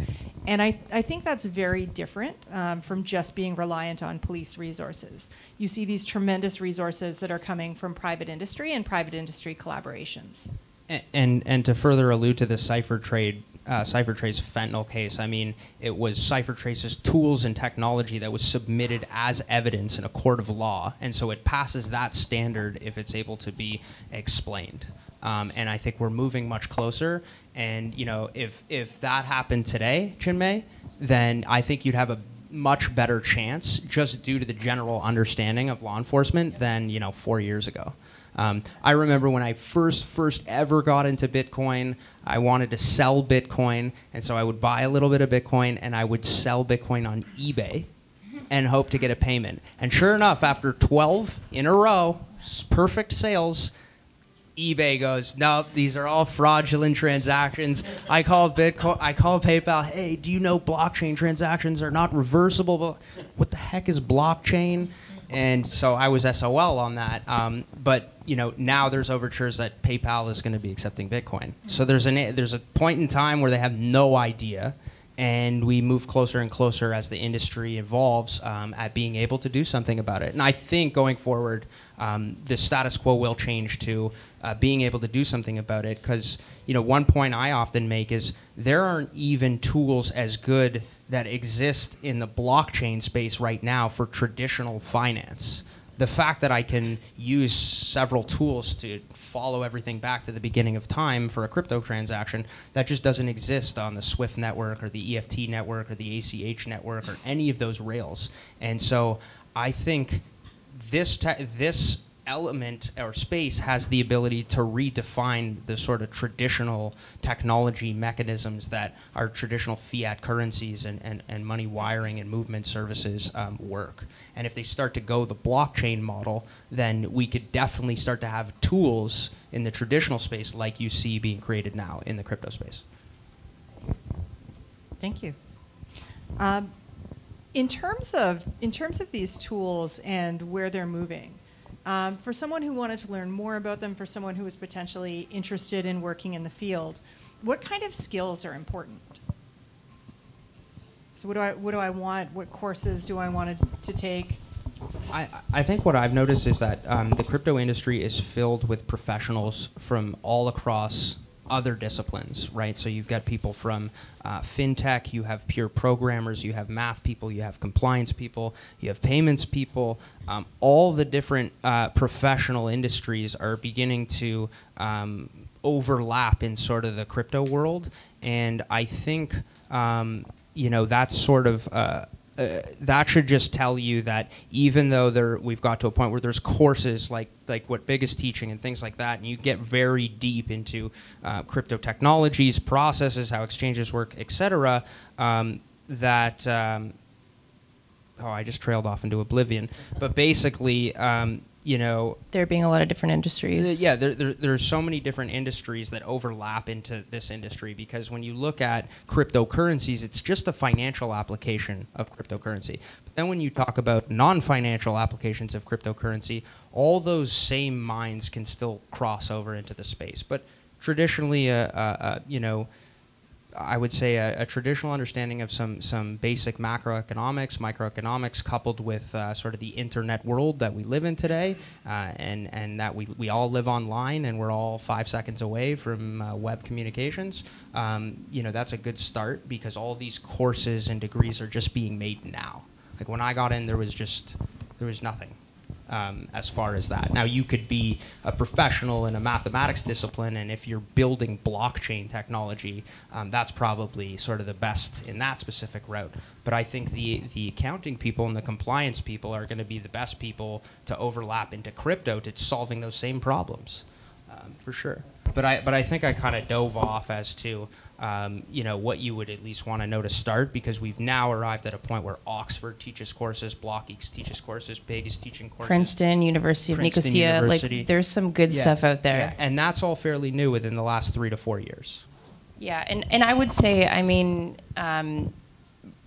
And I, I think that's very different um, from just being reliant on police resources. You see these tremendous resources that are coming from private industry and private industry collaborations. A- And and to further allude to the cipher trade, uh, CipherTrace fentanyl case, I mean, it was CipherTrace's tools and technology that was submitted as evidence in a court of law, and so it passes that standard if it's able to be explained. Um, and I think we're moving much closer. And you know, if if that happened today, Chinmay, then I think you'd have a much better chance just due to the general understanding of law enforcement than you know four years ago. Um, I remember when I first first ever got into Bitcoin, I wanted to sell Bitcoin, and so I would buy a little bit of Bitcoin and I would sell Bitcoin on eBay and hope to get a payment. And sure enough, after 12 in a row, perfect sales, eBay goes, nope, these are all fraudulent transactions. I call Bitcoin, I call PayPal, hey, do you know blockchain transactions are not reversible? What the heck is blockchain? And so I was SOL on that. Um, but you know, now there's overtures that PayPal is going to be accepting Bitcoin. So there's an there's a point in time where they have no idea, and we move closer and closer as the industry evolves um, at being able to do something about it. And I think going forward, um, the status quo will change to uh, being able to do something about it. Because you know, one point I often make is there aren't even tools as good that exist in the blockchain space right now for traditional finance. The fact that I can use several tools to follow everything back to the beginning of time for a crypto transaction, that just doesn't exist on the SWIFT network or the EFT network or the ACH network or any of those rails. And so I think this this element or space has the ability to redefine the sort of traditional technology mechanisms that our traditional fiat currencies and, and, and money wiring and movement services um, work. And if they start to go the blockchain model, then we could definitely start to have tools in the traditional space like you see being created now in the crypto space. Thank you. Um, in terms of in terms of these tools and where they're moving, um, for someone who wanted to learn more about them, for someone who is potentially interested in working in the field, what kind of skills are important? So what do I what do I want? What courses do I want to, to take? I, I think what I've noticed is that um, the crypto industry is filled with professionals from all across other disciplines, right? So you've got people from uh, fintech, you have pure programmers, you have math people, you have compliance people, you have payments people. Um, all the different uh, professional industries are beginning to um, overlap in sort of the crypto world, and I think um, you know that's sort of. Uh, uh, that should just tell you that even though there we've got to a point where there's courses like like what BIG is teaching and things like that, and you get very deep into uh, crypto technologies, processes, how exchanges work, etc. Um, that um, oh, I just trailed off into oblivion. But basically, um, you know, There being a lot of different industries. yeah, there, there, there's so many different industries that overlap into this industry because when you look at cryptocurrencies, it's just a financial application of cryptocurrency. But then when you talk about non-financial applications of cryptocurrency, all those same minds can still cross over into the space. But traditionally, uh, uh, uh, you know, I would say a, a traditional understanding of some some basic macroeconomics, microeconomics, coupled with uh, sort of the internet world that we live in today, uh, and and that we, we all live online and we're all five seconds away from uh, web communications. Um, you know that's a good start because all these courses and degrees are just being made now. Like when I got in, there was just there was nothing um, as far as that. Now, you could be a professional in a mathematics discipline, and if you're building blockchain technology, um, that's probably sort of the best in that specific route. But I think the, the accounting people and the compliance people are going to be the best people to overlap into crypto to solving those same problems, um, for sure. But I, but I think I kind of dove off as to um, you know, what you would at least want to know to start because we've now arrived at a point where Oxford teaches courses, BlockGeeks teaches courses, BIG is teaching courses. Princeton, University of Princeton Nicosia, University. like there's some good Yeah, stuff out there. yeah, and that's all fairly new within the last three to four years. Yeah, and, and I would say, I mean, um,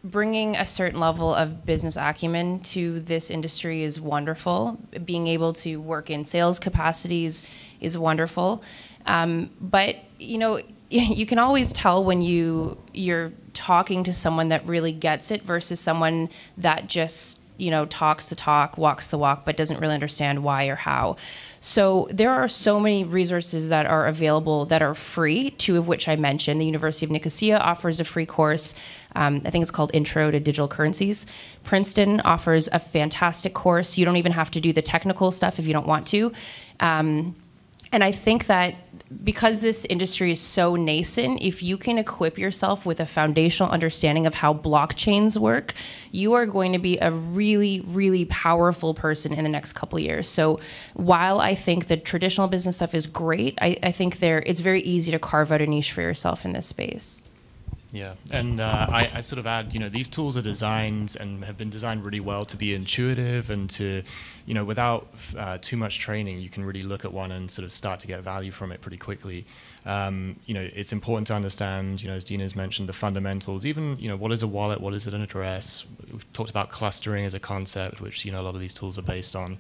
bringing a certain level of business acumen to this industry is wonderful. Being able to work in sales capacities is wonderful. Um, but you know, you can always tell when you you're talking to someone that really gets it versus someone that just you know talks the talk, walks the walk, but doesn't really understand why or how. So there are so many resources that are available that are free, two of which I mentioned. The University of Nicosia offers a free course. Um, I think it's called Intro to Digital Currencies. Princeton offers a fantastic course. You don't even have to do the technical stuff if you don't want to. Um, and I think that because this industry is so nascent, if you can equip yourself with a foundational understanding of how blockchains work, you are going to be a really, really powerful person in the next couple years. So while I think the traditional business stuff is great, I, I think there it's very easy to carve out a niche for yourself in this space. Yeah, and uh, I, I sort of add, you know, these tools are designed and have been designed really well to be intuitive and to, you know, without uh, too much training, you can really look at one and sort of start to get value from it pretty quickly. Um, you know, it's important to understand, you know, as Dina's mentioned, the fundamentals. Even, you know, what is a wallet? What is it an address? We've talked about clustering as a concept, which you know a lot of these tools are based on.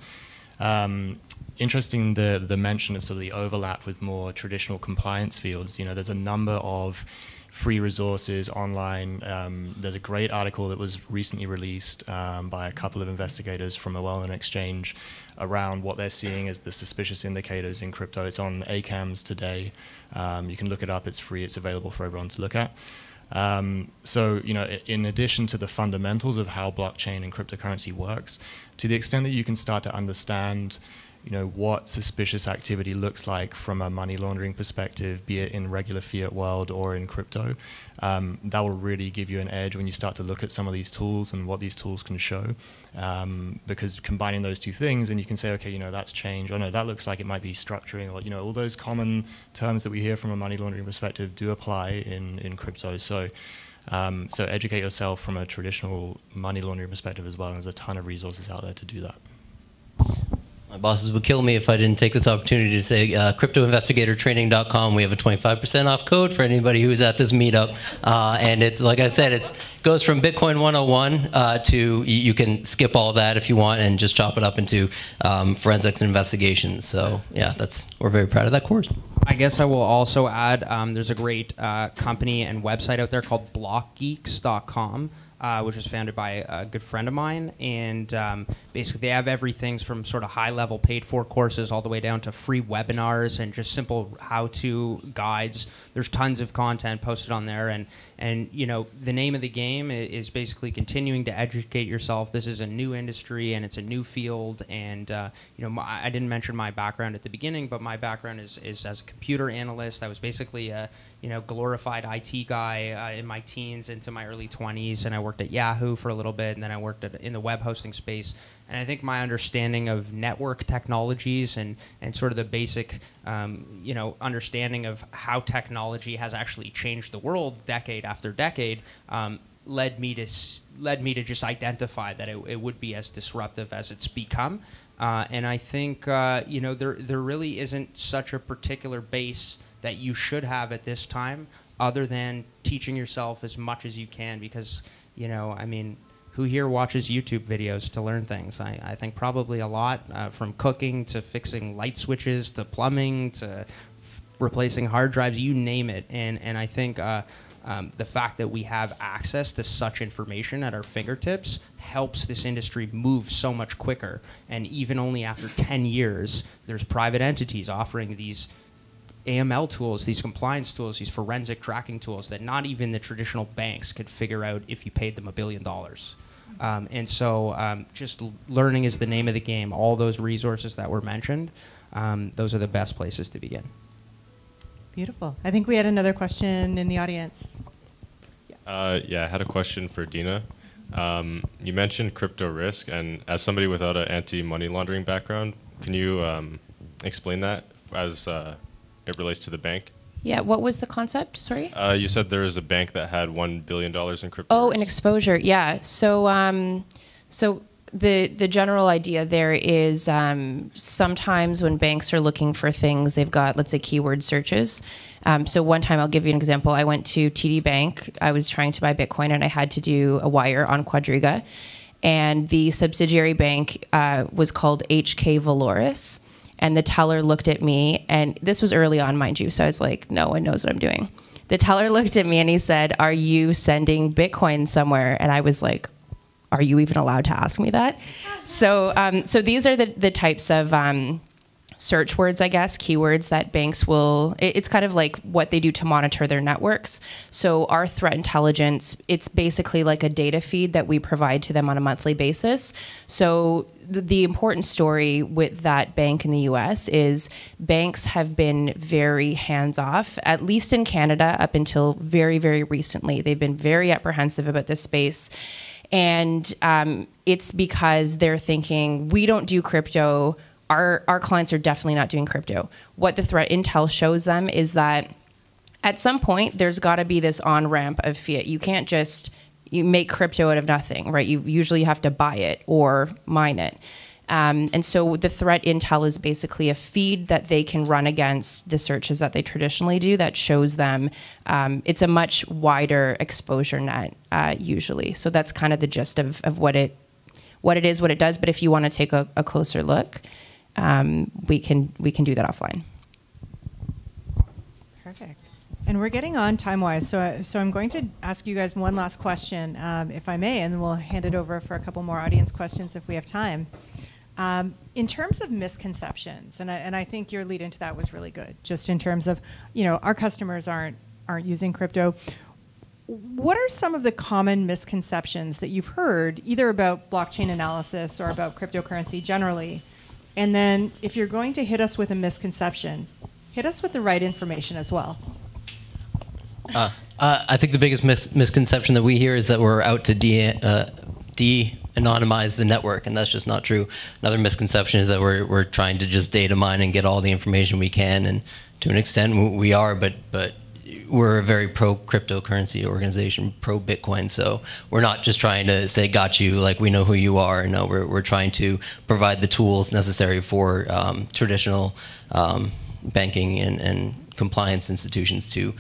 Um, interesting the the mention of sort of the overlap with more traditional compliance fields. You know, there's a number of free resources online. Um, there's a great article that was recently released um, by a couple of investigators from a well-known exchange around what they're seeing as the suspicious indicators in crypto. It's on ACAMS today. Um, you can look it up. It's free. It's available for everyone to look at. Um, so, you know, in addition to the fundamentals of how blockchain and cryptocurrency works, to the extent that you can start to understand you know what suspicious activity looks like from a money laundering perspective, be it in regular fiat world or in crypto. Um, that will really give you an edge when you start to look at some of these tools and what these tools can show. Um, because combining those two things, and you can say, okay, you know, that's change. Or no, that looks like it might be structuring. Or you know, all those common terms that we hear from a money laundering perspective do apply in in crypto. So. Um, so educate yourself from a traditional money laundering perspective as well. And there's a ton of resources out there to do that. My bosses would kill me if I didn't take this opportunity to say uh, cryptoinvestigatortraining.com. We have a 25% off code for anybody who's at this meetup. Uh, and it's, like I said, it goes from Bitcoin 101 uh, to you, can skip all that if you want and just chop it up into um, forensics and investigations. So, yeah, that's we're very proud of that course. I guess I will also add um, there's a great uh, company and website out there called blockgeeks.com. Uh, which was founded by a good friend of mine. And um, basically, they have everything from sort of high level paid for courses all the way down to free webinars and just simple how to guides. There's tons of content posted on there. And, and you know, the name of the game is basically continuing to educate yourself. This is a new industry and it's a new field. And, uh, you know, my, I didn't mention my background at the beginning, but my background is, is as a computer analyst. I was basically a you know, glorified IT guy uh, in my teens into my early 20s, and I worked at Yahoo for a little bit, and then I worked at, in the web hosting space. And I think my understanding of network technologies and, and sort of the basic, um, you know, understanding of how technology has actually changed the world decade after decade um, led me to led me to just identify that it, it would be as disruptive as it's become. Uh, and I think uh, you know there there really isn't such a particular base that you should have at this time, other than teaching yourself as much as you can. Because you know, I mean, who here watches YouTube videos to learn things? I, I think probably a lot, uh, from cooking to fixing light switches to plumbing to replacing hard drives, you name it. And and I think. Uh, um, the fact that we have access to such information at our fingertips helps this industry move so much quicker. And even only after 10 years, there's private entities offering these AML tools, these compliance tools, these forensic tracking tools that not even the traditional banks could figure out if you paid them a billion dollars. Um, and so, um, just learning is the name of the game. All those resources that were mentioned, um, those are the best places to begin. Beautiful. I think we had another question in the audience. Uh, yeah, I had a question for Dina. Um, you mentioned crypto risk, and as somebody without an anti-money laundering background, can you um, explain that as uh, it relates to the bank? Yeah, what was the concept? Sorry? Uh, you said there is a bank that had one billion dollars in crypto. Oh, an exposure. Yeah. So, um, so the the general idea there is um, sometimes when banks are looking for things, they've got let's say keyword searches. Um, so one time, I'll give you an example. I went to TD Bank. I was trying to buy Bitcoin, and I had to do a wire on Quadriga, and the subsidiary bank uh, was called HK Valoris. And the teller looked at me, and this was early on, mind you. So I was like, no one knows what I'm doing. The teller looked at me and he said, Are you sending Bitcoin somewhere? And I was like, Are you even allowed to ask me that? So, um, so these are the, the types of um, search words, I guess, keywords that banks will, it- it's kind of like what they do to monitor their networks. So, our threat intelligence, it's basically like a data feed that we provide to them on a monthly basis. So, the, important story with that bank in the US is banks have been very hands off, at least in Canada, up until very, very recently. They've been very apprehensive about this space. And um, it's because they're thinking, we don't do crypto. Our, our clients are definitely not doing crypto. What the threat intel shows them is that at some point there's got to be this on ramp of fiat. You can't just you make crypto out of nothing, right? You usually have to buy it or mine it. Um, and so the threat intel is basically a feed that they can run against the searches that they traditionally do that shows them um, it's a much wider exposure net uh, usually. So that's kind of the gist of, of what it what it is, what it does. But if you want to take a, a closer look, um, we can we can do that offline. And we're getting on time wise, so I, so I'm going to ask you guys one last question, um, if I may, and then we'll hand it over for a couple more audience questions if we have time. Um, in terms of misconceptions, and I, and I think your lead into that was really good, just in terms of, you know, our customers aren't aren't using crypto. What are some of the common misconceptions that you've heard, either about blockchain analysis or about cryptocurrency generally? And then, if you're going to hit us with a misconception, hit us with the right information as well. Uh, uh, I think the biggest mis- misconception that we hear is that we're out to de uh, de anonymize the network, and that's just not true. Another misconception is that we're we're trying to just data mine and get all the information we can, and to an extent we are, but but we're a very pro cryptocurrency organization, pro Bitcoin. So we're not just trying to say "got you," like we know who you are. No, we're we're trying to provide the tools necessary for um, traditional um, banking and, and compliance institutions to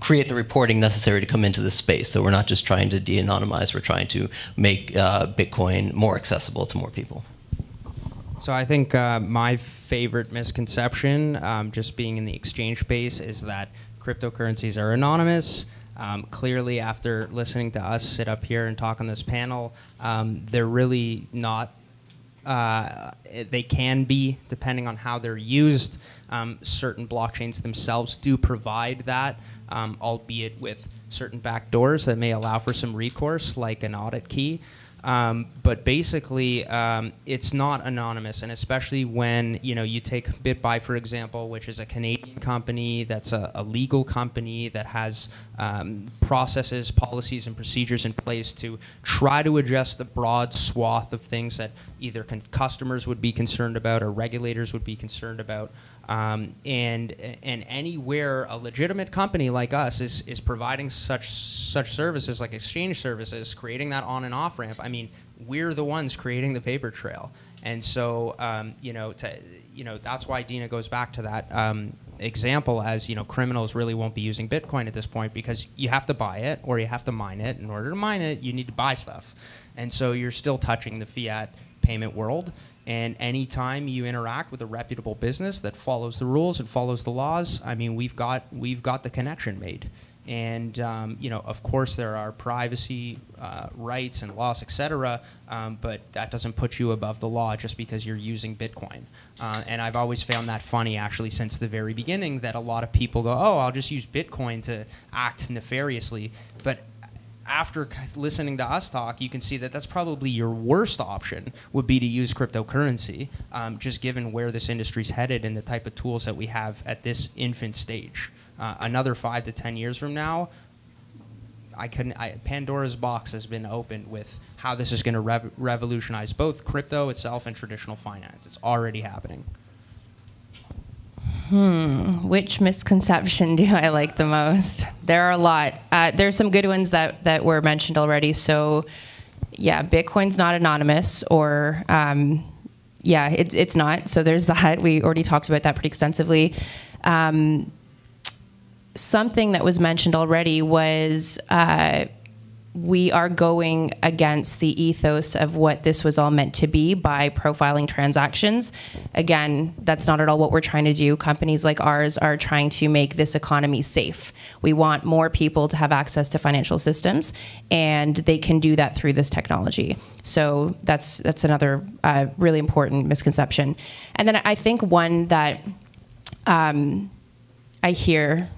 create the reporting necessary to come into this space. So we're not just trying to de-anonymize, we're trying to make uh, Bitcoin more accessible to more people. So I think uh, my favorite misconception, um, just being in the exchange space, is that cryptocurrencies are anonymous. Um, clearly, after listening to us sit up here and talk on this panel, um, they're really not. Uh, they can be, depending on how they're used. Um, certain blockchains themselves do provide that, um, albeit with certain backdoors that may allow for some recourse, like an audit key. Um, but basically, um, it's not anonymous, and especially when you know you take BitBuy for example, which is a Canadian company that's a, a legal company that has um, processes, policies, and procedures in place to try to address the broad swath of things that either customers would be concerned about or regulators would be concerned about. Um, and and anywhere a legitimate company like us is, is providing such such services like exchange services, creating that on and off ramp. I mean, we're the ones creating the paper trail, and so um, you know to, you know that's why Dina goes back to that um, example as you know criminals really won't be using Bitcoin at this point because you have to buy it or you have to mine it. In order to mine it, you need to buy stuff, and so you're still touching the fiat payment world. And anytime you interact with a reputable business that follows the rules and follows the laws, I mean, we've got we've got the connection made. And um, you know, of course, there are privacy uh, rights and laws, etc. um, but that doesn't put you above the law just because you're using Bitcoin. Uh, and I've always found that funny, actually, since the very beginning, that a lot of people go, "Oh, I'll just use Bitcoin to act nefariously," but after listening to us talk, you can see that that's probably your worst option would be to use cryptocurrency, um, just given where this industry's headed and the type of tools that we have at this infant stage. Uh, another five to ten years from now, I couldn't. I, Pandora's box has been opened with how this is going to rev- revolutionize both crypto itself and traditional finance. It's already happening. Hmm, which misconception do I like the most? There are a lot. Uh, there's some good ones that, that were mentioned already. So, yeah, Bitcoin's not anonymous, or um, yeah, it, it's not. So there's that. We already talked about that pretty extensively. Um, something that was mentioned already was uh, we are going against the ethos of what this was all meant to be by profiling transactions. Again, that's not at all what we're trying to do. Companies like ours are trying to make this economy safe. We want more people to have access to financial systems, and they can do that through this technology. So that's that's another uh, really important misconception. And then I think one that um, I hear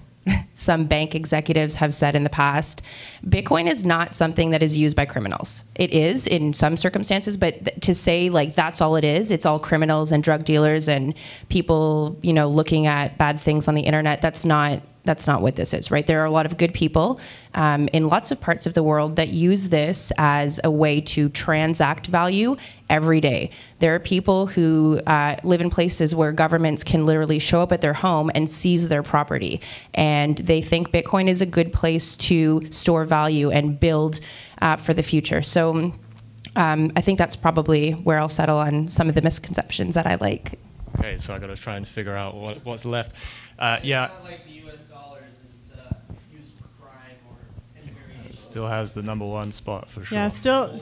some bank executives have said in the past Bitcoin is not something that is used by criminals. It is in some circumstances, but to say like that's all it is, it's all criminals and drug dealers and people, you know, looking at bad things on the internet, that's not that's not what this is, right? There are a lot of good people um, in lots of parts of the world that use this as a way to transact value every day. There are people who uh, live in places where governments can literally show up at their home and seize their property. And they think Bitcoin is a good place to store value and build uh, for the future. So um, I think that's probably where I'll settle on some of the misconceptions that I like. Okay, so I got to try and figure out what, what's left. Uh, yeah. It still has the number one spot for sure. Yeah, still.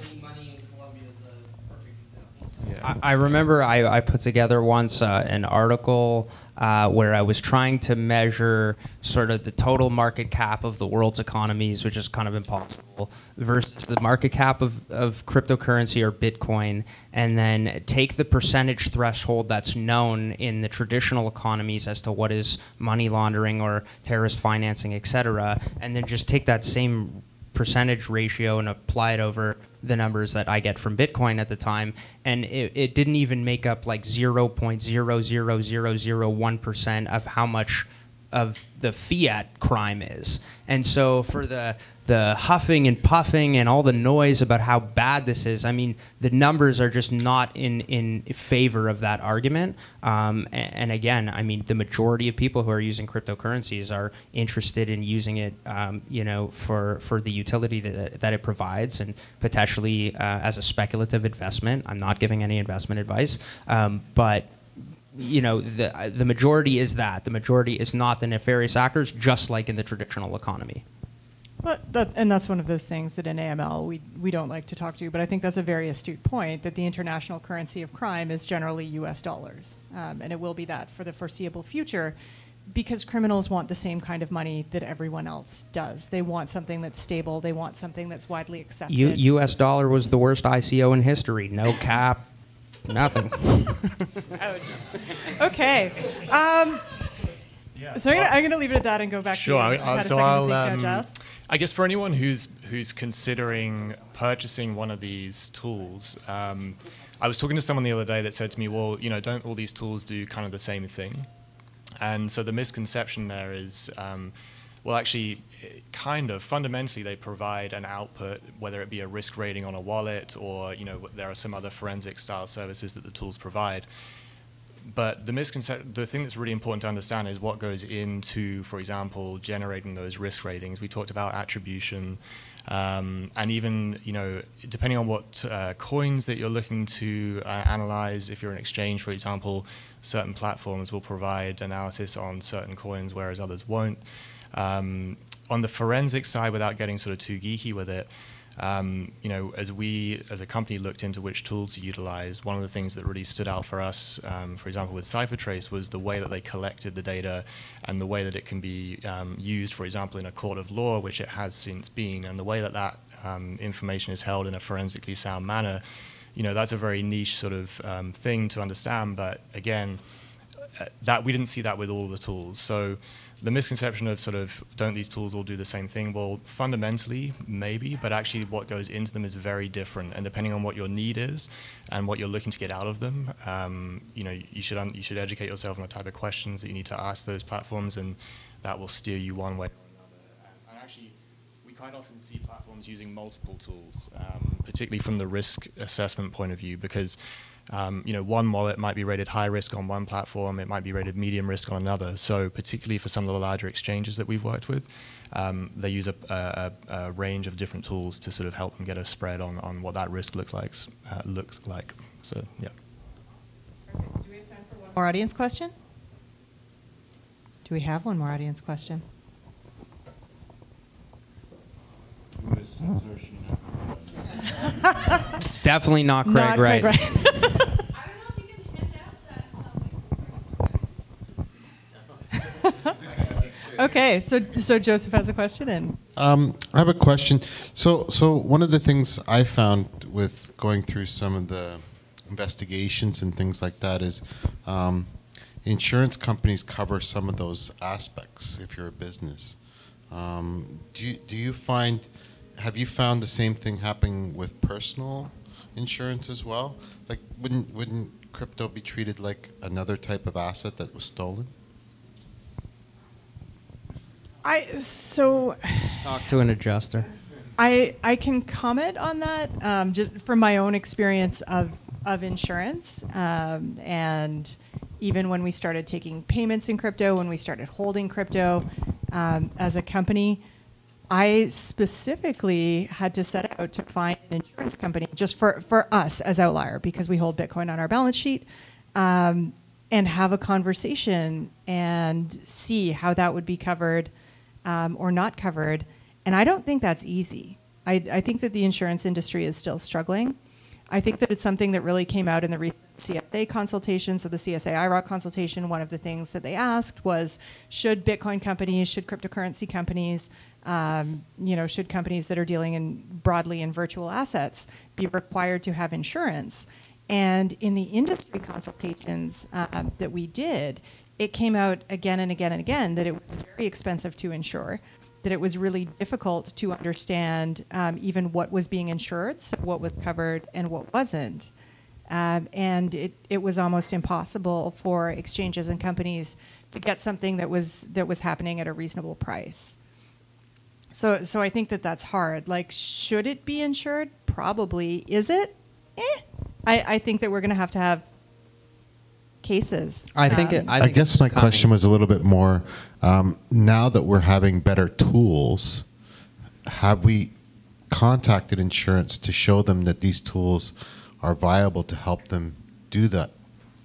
I, I remember I, I put together once uh, an article uh, where I was trying to measure sort of the total market cap of the world's economies, which is kind of impossible, versus the market cap of, of cryptocurrency or Bitcoin, and then take the percentage threshold that's known in the traditional economies as to what is money laundering or terrorist financing, et cetera, and then just take that same percentage ratio and apply it over the numbers that I get from Bitcoin at the time, and it, it didn't even make up like 0.00001% of how much of the fiat crime is. And so for the the huffing and puffing and all the noise about how bad this is, I mean, the numbers are just not in in favor of that argument. Um, and, and, again, I mean, the majority of people who are using cryptocurrencies are interested in using it, um, you know, for for the utility that that it provides and potentially uh, as a speculative investment. I'm not giving any investment advice, um, but you know, the, the majority is that. The majority is not the nefarious actors, just like in the traditional economy. But that, and that's one of those things that in AML we, we don't like to talk to, but I think that's a very astute point that the international currency of crime is generally US dollars. Um, and it will be that for the foreseeable future because criminals want the same kind of money that everyone else does. They want something that's stable, they want something that's widely accepted. U- US dollar was the worst ICO in history. No cap, Nothing. Ouch. Okay. Um, yeah, so I'm gonna, leave it at that and go back sure, to you. Sure. So I'll. Um, I guess for anyone who's who's considering purchasing one of these tools, um, I was talking to someone the other day that said to me, "Well, you know, don't all these tools do kind of the same thing?" And so the misconception there is, um, well, actually, kind of fundamentally they provide an output, whether it be a risk rating on a wallet or you know there are some other forensic style services that the tools provide. But the misconception, the thing that's really important to understand is what goes into, for example, generating those risk ratings. We talked about attribution, um, and even you know depending on what uh, coins that you're looking to uh, analyze. If you're an exchange, for example, certain platforms will provide analysis on certain coins, whereas others won't. Um, on the forensic side, without getting sort of too geeky with it, um, you know, as we as a company looked into which tools to utilize, one of the things that really stood out for us, um, for example, with CipherTrace, was the way that they collected the data and the way that it can be um, used, for example, in a court of law, which it has since been, and the way that that um, information is held in a forensically sound manner. You know, that's a very niche sort of um, thing to understand, but again, uh, that we didn't see that with all the tools. So the misconception of sort of don't these tools all do the same thing? Well, fundamentally, maybe, but actually what goes into them is very different. And depending on what your need is and what you're looking to get out of them, um, you know, you should you should educate yourself on the type of questions that you need to ask those platforms, and that will steer you one way or another. And, actually, we quite often see platforms using multiple tools, um, particularly from the risk assessment point of view, because Um, you know, one wallet might be rated high risk on one platform, it might be rated medium risk on another. So, particularly for some of the larger exchanges that we've worked with, um, they use a, a, a, range of different tools to sort of help them get a spread on, on what that risk looks like. Uh, looks like. So, yeah. More audience question? Do we have one more audience question? It's definitely not Craig not Wright. Craig Wright. okay, so so Joseph has a question, and um, I have a question. So so one of the things I found with going through some of the investigations and things like that is um, insurance companies cover some of those aspects if you're a business. Um, do you do you find have you found the same thing happening with personal insurance as well? Like wouldn't wouldn't crypto be treated like another type of asset that was stolen? I so talk to an adjuster. I I can comment on that um, just from my own experience of of insurance um, and even when we started taking payments in crypto, when we started holding crypto um, as a company, I specifically had to set out to find an insurance company just for, for us as Outlier because we hold Bitcoin on our balance sheet um, and have a conversation and see how that would be covered um, or not covered. And I don't think that's easy. I, I think that the insurance industry is still struggling. I think that it's something that really came out in the recent CSA consultation, so the CSA IIROC consultation. One of the things that they asked was, should Bitcoin companies, should cryptocurrency companies, um, you know, should companies that are dealing in broadly in virtual assets be required to have insurance? And in the industry consultations um, that we did, it came out again and again and again that it was very expensive to insure that it was really difficult to understand um, even what was being insured, so what was covered and what wasn't. Um, and it, it was almost impossible for exchanges and companies to get something that was that was happening at a reasonable price. So so I think that that's hard. Like, should it be insured? Probably. Is it? Eh. I, I think that we're going to have to have cases. I think. Um, It, I, I, guess my coming. question was a little bit more. Um, now that we're having better tools, have we contacted insurance to show them that these tools are viable to help them do that,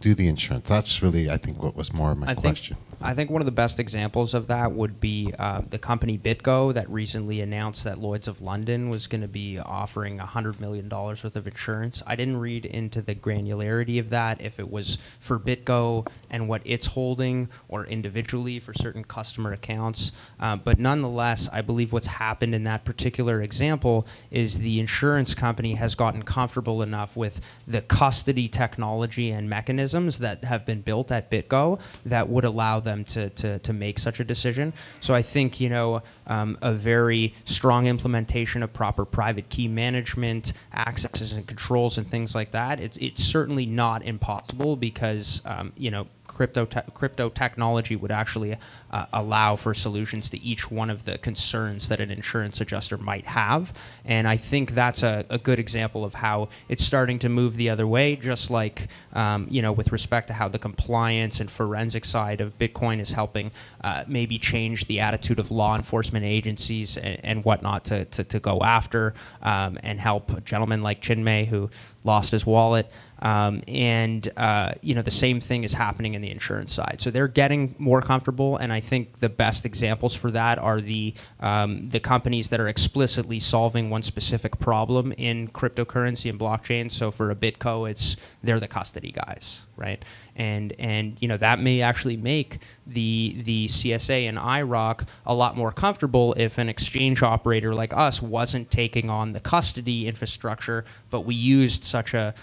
do the insurance? That's really, I think, what was more of my I question. Think, I think one of the best examples of that would be uh, the company BitGo that recently announced that Lloyd's of London was going to be offering $100 million worth of insurance. I didn't read into the granularity of that, if it was for BitGo and what it's holding or individually for certain customer accounts. Uh, but nonetheless, I believe what's happened in that particular example is the insurance company has gotten comfortable enough with the custody technology and mechanisms that have been built at BitGo that would allow them to, to, to make such a decision. So I think, you know, um, a very strong implementation of proper private key management, accesses and controls and things like that, it's, it's certainly not impossible because, um, you know, crypto te- crypto technology would actually uh, allow for solutions to each one of the concerns that an insurance adjuster might have. And I think that's a, a good example of how it's starting to move the other way, just like um, you know with respect to how the compliance and forensic side of Bitcoin is helping uh, maybe change the attitude of law enforcement agencies and, and whatnot to, to, to go after um, and help a gentleman like Chinmay who lost his wallet. Um, and uh, you know the same thing is happening in the insurance side. So they're getting more comfortable, and I think the best examples for that are the um, the companies that are explicitly solving one specific problem in cryptocurrency and blockchain. So for a BitGo, it's they're the custody guys, right? And and you know that may actually make the the CSA and IIROC a lot more comfortable if an exchange operator like us wasn't taking on the custody infrastructure, but we used such a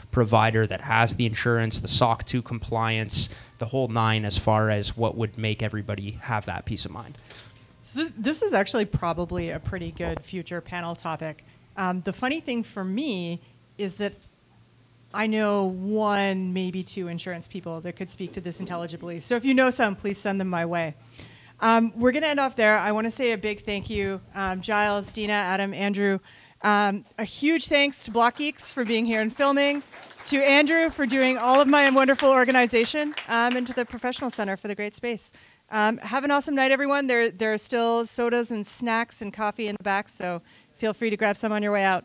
that has the insurance, the SOC 2 compliance, the whole nine as far as what would make everybody have that peace of mind. So this, this is actually probably a pretty good future panel topic. Um, the funny thing for me is that I know one, maybe two insurance people that could speak to this intelligibly. So if you know some, please send them my way. Um, we're going to end off there. I want to say a big thank you, um, Giles, Dina, Adam, Andrew. Um, a huge thanks to Blockgeeks for being here and filming. To Andrew for doing all of my wonderful organization, um, and to the Professional Center for the great space. Um, have an awesome night, everyone. There, there are still sodas and snacks and coffee in the back, so feel free to grab some on your way out.